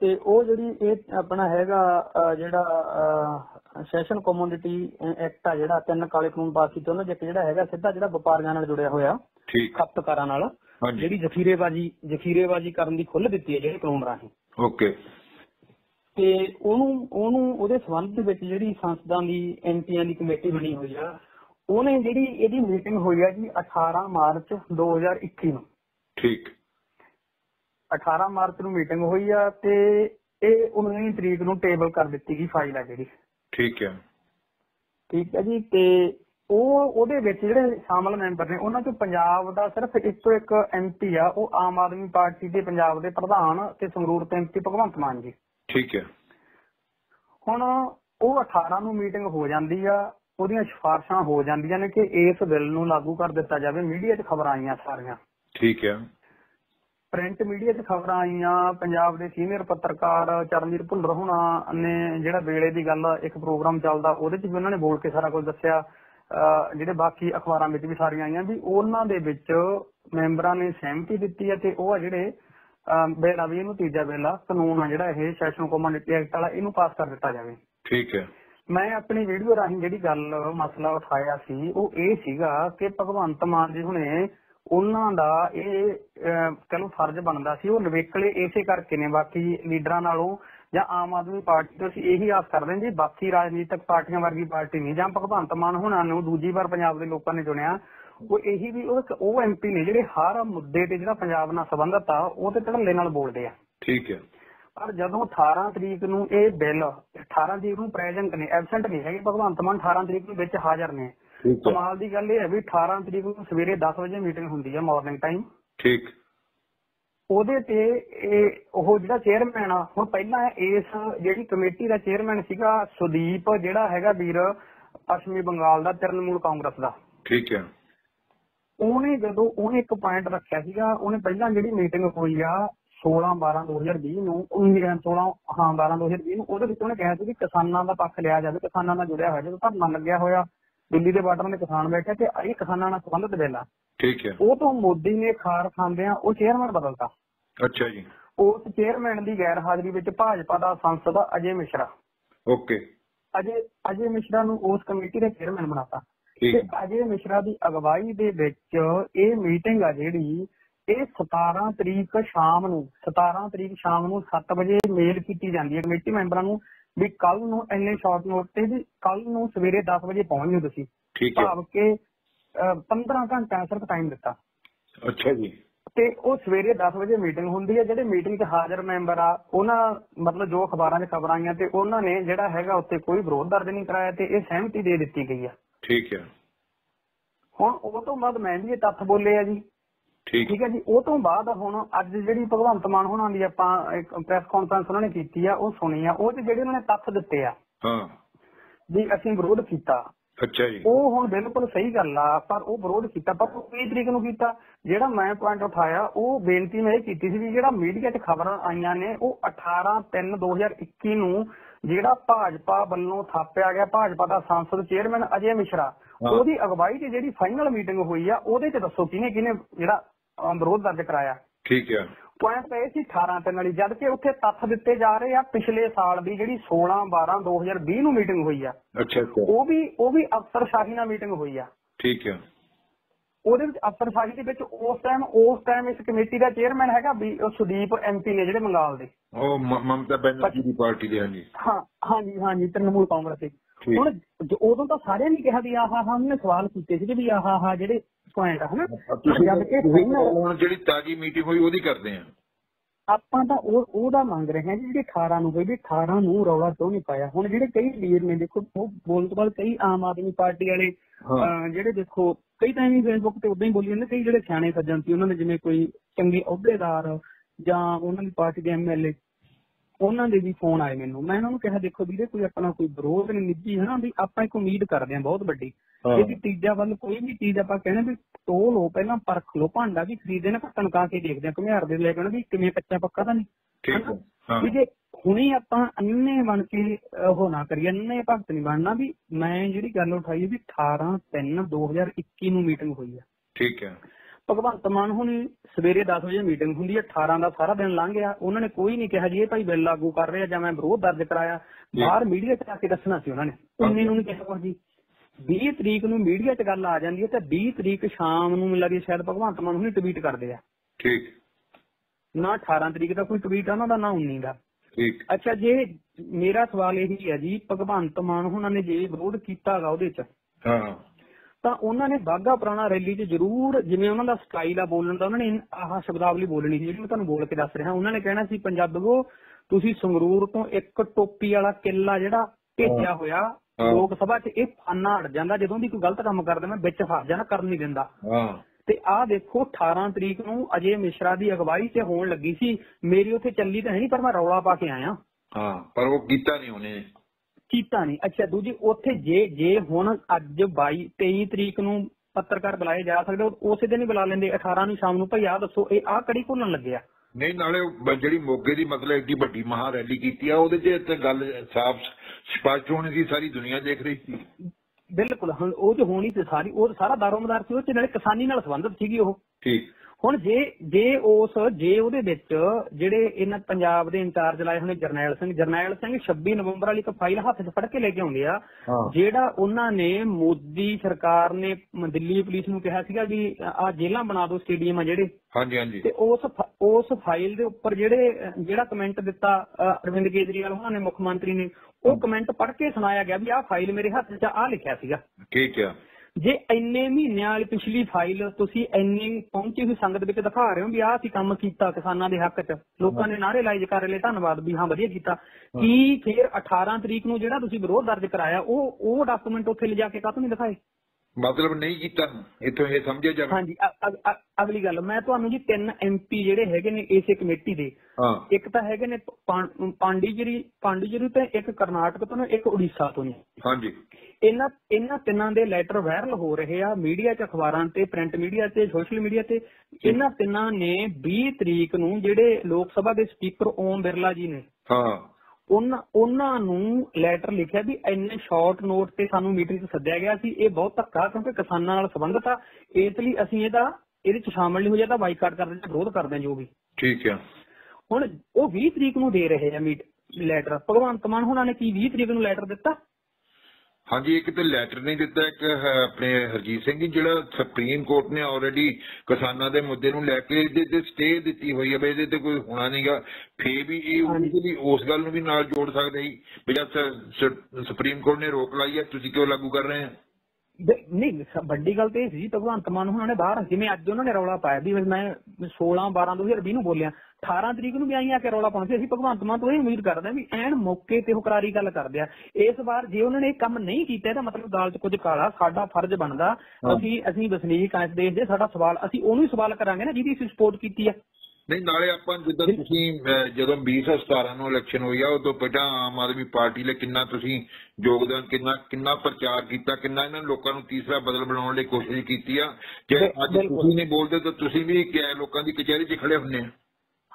ਤੇ ਉਹ ਜਿਹੜੀ ਇਹ ਆਪਣਾ ਹੈਗਾ ਜਿਹੜਾ ਸੈਸ਼ਨ ਕਮਿਊਨਿਟੀ ਐਕਟ ਆ ਜਿਹੜਾ ਤਿੰਨ ਕਾਲੇ ਕਾਨੂੰਨ ਪਾਸ ਕੀਤੇ ਉਹਨਾਂ ਇੱਕ ਜਿਹੜਾ ਹੈਗਾ ਸਿੱਧਾ ਜਿਹੜਾ ਵਪਾਰੀਆਂ ਨਾਲ ਜੁੜਿਆ ਹੋਇਆ ਠੀਕ। ਖਪਤਕਾਰਾਂ ਨਾਲ ਜਿਹੜੀ ਜ਼ਖੀਰੇਬਾਜੀ ਜ਼ਖੀਰੇਬਾਜੀ ਕਰਨ ਦੀ ਖੁੱਲ੍ਹ ਦਿੱਤੀ ਹੈ ਜਿਹੜੇ ਕਾਨੂੰਨ ਰਾਹੀਂ। ਓਕੇ। ਤੇ ਉਹਨੂੰ ਉਹਨੂੰ ਉਹਦੇ ਸੰਬੰਧ ਦੇ ਵਿੱਚ ਜਿਹੜੀ ਸੰਸਦਾਂ ਦੀ ਐਮਪੀਆਂ ਦੀ ਕਮੇਟੀ ਬਣੀ ਹੋਈ ਆ ਉਹਨੇ ਜਿਹੜੀ ਇਹਦੀ ਮੀਟਿੰਗ ਹੋਈ ਆ ਜੀ 18 ਮਾਰਚ 2021 ਨੂੰ। ਠੀਕ। 18 ਮਾਰਚ ਨੂੰ ਮੀਟਿੰਗ ਹੋਈ ਆ ਤੇ ਇਹ 19 ਤਰੀਕ ਨੂੰ ਟੇਬਲ ਕਰ ਦਿੱਤੀ ਗਈ ਫਾਈਲ ਆ ਜਿਹੜੀ। ਠੀਕ ਹੈ। ਠੀਕ ਹੈ ਜੀ ਤੇ ਉਹ ਉਹਦੇ ਵਿੱਚ ਜਿਹੜੇ ਸ਼ਾਮਲ ਮੈਂਬਰ ਨੇ ਉਹਨਾਂ ਚੋਂ ਪੰਜਾਬ ਦਾ ਸਿਰਫ ਇੱਕੋ ਇੱਕ ਐਮਪੀ ਆ ਉਹ ਆਮ ਆਦਮੀ ਪਾਰਟੀ ਦੇ ਪੰਜਾਬ ਦੇ ਪ੍ਰਧਾਨ ਤੇ ਸੰਗਰੂਰ ਤੋਂ ਐਮਪੀ ਭਗਵੰਤ ਮਾਨ ਜੀ। ਠੀਕ ਹੈ। ਹੁਣ ਉਹ 18 ਨੂੰ ਮੀਟਿੰਗ ਹੋ ਜਾਂਦੀ ਆ ਉਹਦੀਆਂ ਸਿਫਾਰਸ਼ਾਂ ਹੋ ਜਾਂਦੀਆਂ ਨੇ ਕਿ ਇਸ ਬਿੱਲ ਨੂੰ ਲਾਗੂ ਕਰ ਦਿੱਤਾ ਜਾਵੇ। ਮੀਡੀਆ 'ਚ ਖਬਰਾਂ ਆਈਆਂ ਸਾਰੀਆਂ। ਠੀਕ ਹੈ। ਪ੍ਰਿੰਟ ਮੀਡੀਆ 'ਚ ਖਬਰਾਂ ਆਈਆਂ ਪੰਜਾਬ ਦੇ ਸੀਨੀਅਰ ਪੱਤਰਕਾਰ ਚਰਨਜੀਤ ਭੁੱਲਰ ਹੋਣਾ ਨੇ ਜਿਹੜਾ ਵੇਲੇ ਦੀ ਗੱਲ ਇੱਕ ਪ੍ਰੋਗਰਾਮ ਚੱਲਦਾ ਉਹਦੇ 'ਚ ਵੀ ਉਹਨਾਂ ਨੇ ਬੋਲ ਕੇ ਸਾਰਾ ਕੁਝ ਦੱਸਿਆ। ਜਿਹੜੇ ਬਾਕੀ ਅਖਬਾਰਾਂ ਵਿੱਚ ਵੀ ਸਾਰੀਆਂ ਆਈਆਂ ਵੀ ਉਹਨਾਂ ਦੇ ਵਿੱਚ ਮੈਂਬਰਾਂ ਨੇ ਸਹਿਮਤੀ ਦਿੱਤੀ ਹੈ ਤੇ ਉਹ ਆ ਜਿਹੜੇ ਆ ਵੀ ਇਹਨੂੰ ਤੀਜਾ ਬਿੱਲ ਕਾਨੂੰਨ ਆ ਜਿਹੜਾ ਇਹ ਸੈਸ਼ਨ ਕਮਿਊਨਿਟੀ ਐਕਟ ਵਾਲਾ ਇਹਨੂੰ ਪਾਸ ਕਰ ਦਿੱਤਾ ਜਾਵੇ। ਠੀਕ ਹੈ। ਮੈਂ ਆਪਣੀ ਵੀਡੀਓ ਰਾਹੀਂ ਜਿਹੜੀ ਗੱਲ ਮਸਲਾ ਉਠਾਇਆ ਸੀ ਉਹ ਇਹ ਸੀਗਾ ਕਿ ਭਗਵੰਤ ਮਾਨ ਜੀ ਹੁਣੇ ਉਹਨਾਂ ਦਾ ਇਹ ਅਹ, ਕਹਿ ਲਓ ਫਰਜ਼ ਬਣਦਾ ਸੀ ਉਹ ਨਵੇਕਲੇ ਇਸੇ ਕਰਕੇ ਨੇ ਬਾਕੀ ਲੀਡਰਾਂ ਨਾਲੋਂ ਜਾਂ ਆਮ ਆਦਮੀ ਪਾਰਟੀ ਤੋਂ ਅਸੀਂ ਇਹੀ ਆਸ ਕਰਦੇ ਹਾਂ ਜੀ ਬਾਕੀ ਰਾਜਨੀਤਿਕ ਪਾਰਟੀਆਂ ਵਰਗੀ ਪਾਰਟੀ ਨਹੀਂ ਜਾਂ ਭਗਵੰਤ ਮਾਨ ਹੁਣਾਂ ਨੂੰ ਦੂਜੀ ਵਾਰ ਪੰਜਾਬ ਦੇ ਲੋਕਾਂ ਨੇ ਚੁਣਿਆ ਉਹ ਇਹੀ ਵੀ ਉਹ ਉਹ ਐਮਪੀ ਨੇ ਜਿਹੜੇ ਹਰ ਮੁੱਦੇ ਤੇ ਜਿਹੜਾ ਪੰਜਾਬ ਨਾਲ ਸੰਬੰਧਤ ਆ ਉਹ ਤੇ ਧੜੱਲੇ ਨਾਲ ਬੋਲਦੇ ਆ। ਠੀਕ ਹੈ। ਪਰ ਜਦੋਂ 18 ਤਰੀਕ ਨੂੰ ਇਹ ਬਿੱਲ 18 ਤਰੀਕ ਨੂੰ ਪ੍ਰੈਜ਼ੈਂਟ ਨੇ ਐਬਸੈਂਟ ਨਹੀਂ ਹੈਗੇ ਭਗਵੰਤ ਮਾਨ 18 ਤਰੀਕ ਨੂੰ ਵਿੱਚ ਹਾਜ਼ਰ ਨੇ। ਕਮਾਲ ਦੀ ਗੱਲ ਇਹ ਹੈ ਵੀ 18 ਤਰੀਕ ਨੂੰ ਸਵੇਰੇ 10 ਵਜੇ ਮੀਟਿੰਗ ਹੁੰਦੀ ਹੈ ਮਾਰਨਿੰਗ ਟਾਈਮ। ਠੀਕ। ਉਹਦੇ ਤੇ ਇਹ ਉਹ ਜਿਹੜਾ ਚੇਅਰਮੈਨ ਆ ਹੁਣ ਪਹਿਲਾਂ ਇਸ ਜਿਹੜੀ ਕਮੇਟੀ ਦਾ ਚੇਅਰਮੈਨ ਸੀਗਾ ਸੁਦੀਪ ਜਿਹੜਾ ਹੈਗਾ ਵੀਰ ਪੱਛਮੀ ਬੰਗਾਲ ਦਾ ਤ੍ਰਿਣਮੂਲ ਕਾਂਗਰਸ ਦਾ। ਠੀਕ ਹੈ। ਉਹਨੇ ਜਦੋਂ ਉਹਨੇ ਇੱਕ ਪੁਆਇੰਟ ਰੱਖਿਆ ਸੀਗਾ ਉਹਨੇ ਪਹਿਲਾਂ ਜਿਹੜੀ ਮੀਟਿੰਗ ਹੋਈ ਆ 16 12 2020 ਨੂੰ 19 16 ਹਾਂ 12 2020 ਨੂੰ ਉਹਦੇ ਵਿੱਚ ਉਹਨੇ ਕਿਹਾ ਸੀ ਕਿ ਕਿਸਾਨਾਂ ਦਾ ਪੱਖ ਲਿਆ ਜਾਵੇ ਕਿਸਾਨਾਂ ਨਾਲ ਜੁੜਿਆ ਹੋਇਆ ਜਦੋਂ ਧਰਨਾ ਲੱਗਿਆ ਹੋਇਆ ਦਿੱਲੀ ਦੇ ਬਾਰਡਰ ਦੇ ਕਿਸਾਨ ਬੈਠੇ ਤੇ ਇਹ ਕਿਸਾਨਾਂ ਨਾਲ ਸੰਬੰਧਿਤ ਬਿੱਲ ਆ ਠੀਕ ਹੈ। ਉਹ ਤੋਂ ਮੋਦੀ ਨੇ ਖਾਰ ਖਾਂਦਿਆਂ ਉਹ ਚੇਅਰਮੈਨ ਬਦਲਤਾ। ਅੱਛਾ ਜੀ। ਉਸ ਚੇਅਰਮੈਨ ਦੀ ਗੈਰ ਹਾਜ਼ਰੀ ਵਿੱਚ ਭਾਜਪਾ ਦਾ ਸੰਸਦ ਅਜੇ ਮਿਸ਼ਰਾ। ਓਕੇ। ਅਜੇ ਅਜੇ ਮਿਸ਼ਰਾ ਨੂੰ ਉਸ ਕਮੇਟੀ ਦਾ ਚੇਅਰਮੈਨ ਬਣਾਤਾ। ਤੇ ਅਜੇ ਮਿਸ਼ਰਾ ਦੀ ਅਗਵਾਈ ਦੇ ਵਿੱਚ ਇਹ ਮੀਟਿੰਗ ਆ ਜਿਹੜੀ ਇਹ 17 ਤਰੀਕ ਸ਼ਾਮ ਨੂੰ 17 ਤਰੀਕ ਸ਼ਾਮ ਨੂੰ 7 ਵਜੇ ਮੇਲ ਕੀਤੀ ਜਾਂਦੀ ਹੈ ਕਮੇਟੀ ਮੈਂਬਰਾਂ ਨੂੰ ਵੀ ਕੱਲ ਨੂੰ ਇੰਨੇ ਸ਼ਾਰਟ ਨੋਟ ਤੇ ਵੀ ਕੱਲ ਨੂੰ ਸਵੇਰੇ 10 ਵਜੇ ਪਹੁੰਚ ਜਾਓ ਤੁਸੀਂ। ਠੀਕ ਹੈ। ਭਾਵ ਕਿ ਅਹ, 15 ਘੰਟਿਆਂ ਸਿਰਫ ਟਾਈਮ ਦਿੱਤਾ। ਅੱਛਾ ਜੀ। ਤੇ ਉਹ ਸਵੇਰੇ 10 ਵਜੇ ਮੀਟਿੰਗ ਹੁੰਦੀ ਹੈ ਜਿਹੜੇ ਮੀਟਿੰਗ 'ਚ ਹਾਜ਼ਰ ਮੈਂਬਰ ਆ ਉਹਨਾਂ ਮਤਲਬ ਜੋ ਅਖਬਾਰਾਂ 'ਚ ਖਬਰਾਂ ਆਈਆਂ ਤੇ ਉਹਨਾਂ ਨੇ ਜਿਹੜਾ ਹੈਗਾ ਉੱਤੇ ਕੋਈ ਵਿਰੋਧ ਦਰਜ ਨਹੀਂ ਕਰਾਇਆ ਤੇ ਇਹ ਸਹਿਮਤੀ ਦੇ ਦਿੱਤੀ ਗਈ ਆ। ਠੀਕ ਹੈ। ਹੁਣ ਉਹ ਤੋਂ ਬਾਅਦ ਮੈਂ ਵੀ ਇਹ ਤੱਥ ਬੋਲੇ ਆ ਜੀ। ਠੀਕ। ਠੀਕ ਹੈ ਜੀ ਉਹ ਤੋਂ ਬਾਅਦ ਹੁਣ ਅੱਜ ਜਿਹੜੀ ਭਗਵੰਤ ਮਾਨ ਹੋਣਾ ਦੀ ਆਪਾਂ ਇੱਕ ਪ੍ਰੈਸ ਕਾਨਫਰੰਸ ਉਹਨਾਂ ਨੇ ਕੀਤੀ ਆ ਉਹ ਸੁਣੀ ਆ। ਉਹ 'ਚ ਜਿਹੜੇ ਉਹਨਾਂ ਨੇ ਤੱਥ ਦਿੱਤੇ ਆ ਹਾਂ। ਵੀ ਅਸੀਂ ਵਿਰੋਧ ਕੀਤਾ। ਅੱਛਾ ਜੀ। ਉਹ ਹੁਣ ਬਿਲਕੁਲ ਸਹੀ ਗੱਲ ਆ ਪਰ ਉਹ ਵਿਰੋਧ ਕੀਤਾ ਪਰ ਉਹ ਕਿੰਨੀ ਤਰੀਕ ਨੂੰ ਕੀਤਾ। ਜਿਹੜਾ ਮੈਂ ਪੁਆਇੰਟ ਉਠਾਇਆ ਉਹ ਬੇਨਤੀ ਮੈਂ ਇਹ ਕੀਤੀ ਸੀ ਵੀ ਜਿਹੜਾ ਮੀਡੀਆ 'ਚ ਖਬਰਾਂ ਆਈਆਂ ਨੇ ਉਹ 18 3 2021 ਨੂੰ ਜਿਹੜਾ ਭਾਜਪਾ ਵੱਲੋਂ ਥਾਪਿਆ ਗਿਆ ਭਾਜਪਾ ਦਾ ਸੰਸਦ ਚੇਅਰਮੈਨ ਅਜੇ ਮਿਸ਼ਰਾ। ਉਹਦੀ ਅਗਵਾਈ 'ਚ ਜਿਹੜੀ ਫਾਈਨਲ ਮੀਟਿੰਗ ਹੋਈ ਆ ਉਹਦੇ 'ਚ ਦੱਸੋ ਕਿਹਨੇ ਕਿਹਨੇ ਜਿਹੜਾ ਵਿਰੋਧ ਦਰਜ ਕਰਾਇਆ। ਠੀਕ ਹੈ ਪੁਆਇੰਟ ਇਹ ਸੀ 18 ਤਿੰਨ ਵਾਲੀ ਜਦ ਕਿ ਉੱਥੇ ਤੱਥ ਦਿੱਤੇ ਜਾ ਰਹੇ ਆ ਪਿਛਲੇ ਸਾਲ ਦੀ ਜਿਹੜੀ 16 12 2020 ਨੂੰ ਮੀਟਿੰਗ ਹੋਈ ਆ। ਅੱਛਾ ਅੱਛਾ। ਉਹ ਵੀ ਉਹ ਵੀ ਅਫਸਰਸ਼ਾਹੀ ਨਾਲ ਮੀਟਿੰਗ ਹੋਈ ਆ। ਠੀਕ ਹੈ ਉਹਦੇ ਵਿੱਚ ਅਫਸਰਸ਼ਾਹੀ ਦੇ ਵਿੱਚ ਉਸ ਟਾਈਮ ਉਸ ਟਾਈਮ ਇਸ ਕਮੇਟੀ ਦਾ ਚੇਅਰਮੈਨ ਹੈਗਾ ਵੀ ਉਹ ਸੁਦੀਪ ਐਮਪੀ ਨੇ ਜਿਹੜੇ ਬੰਗਾਲ ਦੇ। ਉਹ ਮਮਤਾ ਬੈਨਰਜੀ ਦੀ ਪਾਰਟੀ ਦੇ ਹਾਂਜੀ। ਹਾਂ ਹਾਂਜੀ ਹਾਂਜੀ ਤ੍ਰਿਣਮੂਲ ਕਾਂਗਰਸ ਦੇ। ਹੁਣ ਉਦੋਂ ਤਾਂ ਸਾਰਿਆਂ ਨੇ ਕਿਹਾ ਵੀ ਆਹ ਆਹ ਉਹਨੇ ਸਵਾਲ ਕੀਤੇ ਸੀ ਵੀ ਆਹ ਆਹ ਜਿਹੜੇ ਪੁਆਇੰਟ ਆ ਹਨਾ? ਹੁਣ ਜਿਹੜੀ ਤਾਜੀ ਮੀਟਿੰਗ ਹੋਈ ਉਹਦੀ ਕਰਦੇ ਆ। ਆਪਾਂ ਤਾਂ ਉਹ ਉਹਦਾ ਮੰਗ ਰਹੇ ਹਾਂ ਜਿਹੜੀ 18 ਨੂੰ ਹੋਈ ਵੀ 18 ਨੂੰ ਰੌਲਾ ਕਿਉਂ ਨਹੀਂ ਪਾਇਆ? ਹੁਣ ਜਿਹੜੇ ਕਈ ਲੀਡਰ ਨੇ ਦੇਖੋ ਉਹ ਬੋਲਣ ਤੋਂ ਬਾਅਦ ਕਈ ਆਮ ਆਦਮੀ ਪਾਰਟੀ ਵਾਲੇ ਹਾਂ। ਜਿਹੜੇ ਦੇਖੋ ਕਈ ਤਾਂ ਵੀ ਫੇਸਬੁੱਕ ਤੇ ਉਦਾਂ ਹੀ ਬੋਲੀ ਜਾਂਦੇ ਕਈ ਜਿਹੜੇ ਸਿਆਣੇ ਸੱਜਣ ਸੀ ਉਹਨਾਂ ਨੇ ਜਿਵੇਂ ਕੋਈ ਚੰਗੇ ਅਹੁਦੇਦਾਰ ਜਾਂ ਉਹਨਾਂ ਦੀ ਪਾਰਟੀ ਦੇ ਐਮਐਲਏ ਉਹਨਾਂ ਦੇ ਵੀ ਫੋਨ ਆਏ ਮੈਨੂੰ। ਮੈਂ ਉਹਨਾਂ ਨੂੰ ਕਿਹਾ ਦੇਖੋ ਵੀਰੇ ਕੋਈ ਆਪਣਾ ਕੋਈ ਵਿਰੋਧ ਨਹੀਂ ਨਿੱਜੀ ਹੈ ਨਾ ਵੀ ਆਪਾਂ ਇੱਕ ਉਮੀਦ ਕਰਦੇ ਹਾਂ ਬਹੁਤ ਵੱਡੀ। ਇਹਦੀ ਤੀਜਾ ਵੱਲ ਕੋਈ ਵੀ ਚੀਜ਼ ਆਪਾਂ ਕਹਿੰਦੇ ਵੀ ਤੋਲ ਲਓ ਪਹਿਲਾਂ ਪਰਖ ਲਓ ਭਾਂਡਾ ਵੀ ਖਰੀਦੇ ਨਾ ਕਣਕਾ ਕੇ ਦੇਖਦੇ ਆ ਘੁਮਿਆਰ ਦੇ ਲੈ ਕੇ ਨਾ ਵੀ ਕਿਵੇਂ ਕੱਚਾ ਪੱਕਾ ਤਾਂ ਨਹੀਂ। ਠੀਕ ਹੈ। ਹਾਂ। ਵੀ ਜੇ ਹੁਣੇ ਆਪਾਂ ਅੰਨੇ ਬਣ ਕੇ ਉਹ ਨਾ ਕਰੀਏ ਅੰਨੇ ਭਗਤ ਨਹੀਂ ਬਣਨਾ ਵੀ ਮੈਂ ਜਿਹੜੀ ਗੱਲ ਉਠਾਈ ਵੀ 18 3 2021 ਨੂੰ ਮੀਟਿੰਗ ਹੋਈ ਆ ਠੀਕ ਹੈ। ਭਗਵੰਤ ਮਾਨ ਹੁਣੀ ਸਵੇਰੇ 10 ਵਜੇ ਮੀਟਿੰਗ ਹੁੰਦੀ ਹੈ 18 ਦਾ ਸਾਰਾ ਦਿਨ ਲੰਘ ਗਿਆ। ਉਹਨਾਂ ਨੇ ਕੋਈ ਨਹੀਂ ਕਿਹਾ ਜੀ ਇਹ ਭਾਈ ਬਿੱਲ ਲਾਗੂ ਕਰ ਰਹੇ ਆ ਜਾਂ ਮੈਂ ਵਿਰੋਧ ਦਰਜ ਕਰਾਇਆ। ਬਾਹਰ ਮੀਡੀਆ 'ਚ ਆ ਕੇ ਦੱਸਣਾ ਸੀ ਉਹਨਾਂ ਨੇ। 19 ਨੂੰ ਨਹੀਂ ਕਿਹਾ ਕੁਛ ਜੀ। 20 ਤਰੀਕ ਨੂੰ ਮੀਡੀਆ 'ਚ ਗੱਲ ਆ ਜਾਂਦੀ ਹੈ ਤੇ 20 ਤਰੀਕ ਸ਼ਾਮ ਨੂੰ ਮੈਨੂੰ ਲੱਗਦਾ ਸ਼ਾਇਦ ਭਗਵੰਤ ਮਾਨ ਹੁਣੀ ਟਵੀਟ ਕਰਦੇ ਆ। ਠੀਕ। ਨਾ 18 ਤਰੀਕ ਦਾ ਕੋਈ ਟਵੀਟ ਆ ਉਹਨਾਂ ਦਾ ਨਾ 19 ਦਾ। ਠੀਕ। ਅੱਛਾ ਜੇ ਮੇਰਾ ਸਵਾਲ ਇਹੀ ਹੈ ਜੀ ਭਗਵੰਤ ਮਾਨ ਉਹਨਾਂ ਨੇ ਜੇ ਵਿਰੋਧ ਕੀਤਾਗਾ ਉਹਦੇ 'ਚ ਹਾਂ। ਤਾਂ ਉਹਨਾਂ ਨੇ ਬਾਗਾ ਪੁਰਾਣਾ ਰੈਲੀ 'ਚ ਜ਼ਰੂਰ ਜਿਵੇਂ ਉਹਨਾਂ ਦਾ ਸਟਾਈਲ ਆ ਬੋਲਣ ਦਾ ਉਹਨਾਂ ਨੇ ਆਹ ਸ਼ਬਦਾਵਲੀ ਬੋਲਣੀ ਸੀ ਜਿਹੜੀ ਮੈਂ ਤੁਹਾਨੂੰ ਬੋਲ ਕੇ ਦੱਸ ਰਿਹਾ। ਉਹਨਾਂ ਨੇ ਕਹਿਣਾ ਸੀ ਪੰਜਾਬੀਓ ਤੁਸੀਂ ਸੰਗਰੂਰ ਤੋਂ ਇੱਕ ਟੋਪੀ ਵਾਲਾ ਕਿੱਲਾ ਜਿਹੜਾ ਭੇਜਿਆ ਹੋਇਆ ਹਾਂ। ਲੋਕ ਸਭਾ 'ਚ ਇਹ ਫਾਨਾ ਅੜ ਜਾਂਦਾ ਜਦੋਂ ਵੀ ਕੋਈ ਗਲਤ ਕੰਮ ਕਰਦਾ ਮੈਂ ਵਿੱਚ ਫਸ ਜਾਣਾ ਕਰਨ ਨਹੀਂ ਦਿੰਦਾ। ਹਾਂ। ਤੇ ਆਹ ਦੇਖੋ 18 ਤਰੀਕ ਨੂੰ ਅਜੇ ਮਿਸ਼ਰਾ ਦੀ ਅਗਵਾਈ ਤੇ ਹੋਣ ਲੱਗੀ ਸੀ। ਮੇਰੀ ਉੱਥੇ ਚੱਲੀ ਤਾਂ ਹੈ ਨਹੀਂ ਪਰ ਮੈਂ ਰੌਲਾ ਪਾ ਕੇ ਆਇਆ। ਹਾਂ ਪਰ ਉਹ ਕੀਤਾ ਨਹੀਂ ਉਹਨੇ। ਕੀਤਾ ਨਹੀਂ। ਅੱਛਾ ਦੂਜੀ ਉੱਥੇ ਜੇ ਜੇ ਹੁਣ ਅੱਜ 22 23 ਤਰੀਕ ਨੂੰ ਪੱਤਰਕਾਰ ਬੁਲਾਏ ਜਾ ਸਕਦੇ ਉਸੇ ਦਿਨ ਹੀ ਬੁਲਾ ਲੈਂਦੇ। 18 ਨੂੰ ਸ਼ਾਮ ਨੂੰ ਭਾਈ ਆਹ ਦੱਸੋ ਇਹ ਆਹ ਕੜੀ ਘੁਲਣ ਲੱਗਿਆ ਨਹੀਂ ਨਾਲੇ ਜਿਹੜੀ ਮੋਗੇ ਦੀ ਮਤਲਬ ਏਡੀ ਵੱਡੀ ਮਹਾ ਰੈਲੀ ਕੀਤੀ ਆ ਉਹਦੇ 'ਚ ਤੇ ਗੱਲ ਸਾਫ਼ ਸਪਸ਼ਟ ਹੋਣੀ ਸੀ ਸਾਰੀ ਦੁਨੀਆ ਦੇਖ ਰਹੀ ਸੀ। ਬਿਲਕੁਲ ਹੁਣ ਉਹ ਚ ਹੋਣੀ ਤੇ ਸਾਰੀ ਉਹ ਤਾਂ ਸਾਰਾ ਦਾਰੋਮਦਾਰ ਸੀ ਉਹ ਚ ਨਾਲੇ ਕਿਸਾਨੀ ਨਾਲ ਸੰਬੰਧਿਤ ਸੀਗੀ ਉਹ। ਠੀਕ। ਹੁਣ ਜੇ ਜੇ ਉਸ ਜੇ ਉਹਦੇ ਵਿੱਚ ਜਿਹੜੇ ਇਹਨਾਂ ਪੰਜਾਬ ਦੇ ਇੰਚਾਰਜ ਲਾਏ ਹੋਣੇ ਜਰਨੈਲ ਸਿੰਘ ਜਰਨੈਲ ਸਿੰਘ 26 ਨਵੰਬਰ ਵਾਲੀ ਇੱਕ ਫਾਈਲ ਹੱਥ 'ਚ ਫੜ ਕੇ ਲੈ ਕੇ ਆਉਂਦੇ ਆ। ਜਿਹੜਾ ਉਹਨਾਂ ਨੇ ਮੋਦੀ ਸਰਕਾਰ ਨੇ ਦਿੱਲੀ ਪੁਲਿਸ ਨੂੰ ਕਿਹਾ ਸੀਗਾ ਵੀ ਆ ਜੇਲ੍ਹਾਂ ਬਣਾ ਦਿਓ ਸਟੇਡੀਅਮ ਆ ਜਿਹੜੇ। ਹਾਂਜੀ ਹਾਂਜੀ। ਤੇ ਉਸ ਉਸ ਫਾਈਲ ਦੇ ਉੱਪਰ ਜਿਹੜੇ ਜਿਹੜਾ ਕਮੈਂਟ ਦਿੱਤਾ ਅਰਵਿੰਦ ਕੇਜਰੀਵਾਲ ਉਹਨਾਂ ਨੇ ਮੁੱਖ ਮੰਤਰੀ ਨੇ ਉਹ ਕਮੈਂਟ ਪੜ੍ਹ ਕੇ ਸੁਣਾਇਆ ਗਿਆ ਵੀ ਆਹ ਫਾਈਲ ਮੇਰੇ ਹੱਥ 'ਚ ਆ ਲਿਖਿਆ ਸੀਗਾ। ਠੀਕ ਆ ਜੇ ਇੰਨੇ ਮਹੀਨਿਆਂ ਵਾਲੀ ਪਿਛਲੀ ਫਾਈਲ ਤੁਸੀਂ ਇੰਨੀ ਪਹੁੰਚੀ ਹੋਈ ਸੰਗਤ ਵਿੱਚ ਦਿਖਾ ਰਹੇ ਹੋ ਵੀ ਆਹ ਅਸੀਂ ਕੰਮ ਕੀਤਾ ਕਿਸਾਨਾਂ ਦੇ ਹੱਕ 'ਚ ਲੋਕਾਂ ਨੇ ਨਾਰੇ ਲਾਏ ਜਕਾਰੇ ਲਈ ਧੰਨਵਾਦ ਵੀ ਹਾਂ ਵਧੀਆ ਕੀਤਾ। ਕੀ ਫਿਰ 18 ਤਰੀਕ ਨੂੰ ਜਿਹੜਾ ਤੁਸੀਂ ਵਿਰੋਧ ਦਰਜ ਕਰਾਇਆ ਉਹ ਉਹ ਡਾਕੂਮੈਂਟ ਉੱਥੇ ਲਿਜਾ ਕੇ ਕਾਹਤੋਂ ਨਹੀਂ ਦਿਖਾਏ? ਮਤਲਬ ਨਹੀਂ ਕੀਤਾ। ਇਥੋਂ ਇਹ ਸਮਝਿਆ ਜਾਵੇ। ਹਾਂਜੀ ਅਗਲੀ ਗੱਲ ਮੈਂ ਤੁਹਾਨੂੰ ਜੀ ਤਿੰਨ ਐਮਪੀ ਜਿਹੜੇ ਹੈਗੇ ਨੇ ਇਸੇ ਕਮੇਟੀ ਦੇ। ਹਾਂ। ਇੱਕ ਤਾਂ ਹੈਗੇ ਨੇ ਪਾ- ਪਾਂਡੀਚੇਰੀ ਪਾਂਡੀਚੇਰੀ ਤੇ ਇੱਕ ਕਰਨਾਟਕ ਤੋਂ ਇੱਕ ਉੜੀਸਾ ਤੋਂ ਨੇ। ਹਾਂਜੀ। ਇਹਨਾਂ ਇਹਨਾਂ ਤਿੰਨਾਂ ਦੇ ਲੈਟਰ ਵਾਇਰਲ ਹੋ ਰਹੇ ਆ ਮੀਡੀਆ 'ਚ ਅਖਬਾਰਾਂ ਤੇ ਪ੍ਰਿੰਟ ਮੀਡੀਆ ਤੇ ਸੋਸ਼ਲ ਮੀਡੀਆ ਤੇ। ਇਹਨਾਂ ਤਿੰਨਾਂ ਨੇ 20 ਤਰੀਕ ਨੂੰ ਜਿਹੜੇ ਲੋਕ ਸਭਾ ਦੇ ਸਪੀਕਰ ਓਮ ਬਿਰਲਾ ਜੀ ਨੇ ਹਾਂ। ਉਹਨਾਂ ਨੂੰ ਲੈਟਰ ਲਿਖਿਆ ਵੀ ਇੰਨੇ ਸ਼ਾਰਟ ਨੋਟ ਤੇ ਸਾਨੂੰ ਮੀਟਿੰਗ 'ਚ ਸੱਦਿਆ ਗਿਆ ਸੀ ਇਹ ਬਹੁਤ ਧੱਕਾ ਕਿਉਂਕਿ ਕਿਸਾਨਾਂ ਨਾਲ ਸੰਬੰਧਿਤ ਆ ਇਸ ਲਈ ਅਸੀਂ ਇਹਦਾ ਇਹਦੇ 'ਚ ਸ਼ਾਮਲ ਨਹੀਂ ਹੋ ਜਾਂਦਾ ਬਾਈਕਾਟ ਕਰਦੇ ਜਾਂ ਵਿਰੋਧ ਕਰਦੇ ਜੋ ਵੀ। ਠੀਕ ਆ ਹੁਣ ਉਹ 20 ਤਰੀਕ ਨੂੰ ਦੇ ਰਹੇ ਆ ਮੀਟ ਲੈਟਰ ਭਗਵੰਤ ਮਾਨ ਹੁਣਾਂ ਨੇ ਕੀ 20 ਤਰੀਕ ਨੂੰ ਲੈਟਰ ਦਿੱਤਾ? ਹਾਂਜੀ ਇੱਕ ਤੇ ਲੈਟਰ ਨਹੀਂ ਦਿੱਤਾ ਇੱਕ ਹੈ ਆਪਣੇ ਹਰਜੀਤ ਸਿੰਘ ਜੀ ਜਿਹੜਾ ਸੁਪਰੀਮ ਕੋਰਟ ਨੇ ਆਲਰੇਡੀ ਕਿਸਾਨਾਂ ਦੇ ਮੁੱਦੇ ਨੂੰ ਲੈ ਕੇ ਇਹਦੇ ਤੇ ਸਟੇ ਦਿੱਤੀ ਹੋਈ ਹੈ ਇਹਦੇ ਤੇ ਕੋਈ ਹੋਣਾ ਨਹੀਂਗਾ ਫੇ ਵੀ ਇਹ। ਉਹਦੇ ਲਈ ਉਸ ਗੱਲ ਨੂੰ ਵੀ ਨਾਲ ਜੋੜ ਸਕਦੇ ਸੀ ਵੀ ਜਦ ਸੁਪਰੀਮ ਕੋਰਟ ਨੇ ਰੋਕ ਲਾਈ ਹੈ ਤੁਸੀਂ ਕਿਉਂ ਲਾਗੂ ਕਰ ਰਹੇ ਦ- ਨਹੀਂ ਵੱਡੀ ਗੱਲ ਤੇ ਇਹ ਸੀ ਭਗਵੰਤ ਮਾਨ ਉਹਨਾਂ ਨੇ ਬਾਹਰ ਜਿਵੇਂ ਅੱਜ ਉਹਨਾਂ ਨੇ ਰੌਲਾ ਪਾਇਆ ਵੀ ਮੈਂ 16 12 2020 ਨੂੰ ਬੋਲਿਆ 18 ਤਰੀਕ ਨੂੰ ਵੀ ਆਈ ਆ ਕੇ ਰੌਲਾ ਪਾਉਣਾ ਸੀ ਅਸੀਂ ਭਗਵੰਤ ਮਾਨ ਤੋਂ ਇਹ ਉਮੀਦ ਕਰਦੇ ਹਾਂ ਵੀ ਐਨ ਮੌਕੇ ਤੇ ਉਹ ਕਰਾਰੀ ਗੱਲ ਕਰਦੇ ਆ। ਇਸ ਵਾਰ ਜੇ ਉਹਨਾਂ ਨੇ ਇਹ ਕੰਮ ਨਹੀਂ ਕੀਤਾ ਇਹਦਾ ਮਤਲਬ ਦਾਲ 'ਚ ਕੁਝ ਕਾਲਾ ਸਾਡਾ ਫਰਜ਼ ਬਣਦਾ। ਅਸੀਂ ਅਸੀਂ ਵਸਨੀਕ ਆ ਇਸ ਦੇਸ਼ ਦੇ ਸਾਡਾ ਸਵਾਲ ਅਸੀਂ ਉਹਨੂੰ ਹੀ ਸਵਾਲ ਕਰਾਂਗੇ ਨਾ ਜਿਹਦੀ ਅਸੀਂ ਸਪੋਰਟ ਕੀਤੀ ਆ। ਨਹੀਂ ਨਾਲੇ ਆਪਾਂ ਜਿੱਦਾਂ ਤੁਸੀਂ ਜਦੋਂ 2017 ਨੂੰ ਇਲੈਕਸ਼ਨ ਹੋਈ ਆ ਉਦੋਂ ਪਹਿਲਾਂ ਆਮ ਆਦਮੀ ਪਾਰਟੀ ਲਈ ਕਿੰਨਾ ਤੁਸੀਂ ਯੋਗਦਾਨ ਕਿੰਨਾ ਕਿੰਨਾ ਪ੍ਰਚਾਰ ਕੀਤਾ ਕਿੰਨਾ ਇਹਨਾਂ ਲੋਕਾਂ ਨੂੰ ਤੀਸਰਾ ਬਦਲ ਬਣਾਉਣ ਲਈ ਕੋਸ਼ਿਸ਼ ਕੀਤੀ ਆ? ਜੇ ਅੱਜ। ਤੁਸੀਂ ਨਹੀਂ ਬੋਲਦੇ ਤਾਂ ਤੁਸੀਂ ਵੀ ਲੋਕਾਂ ਦੀ ਕਚਹਿਰੀ 'ਚ ਖੜੇ ਹੁੰਦੇ ਆ?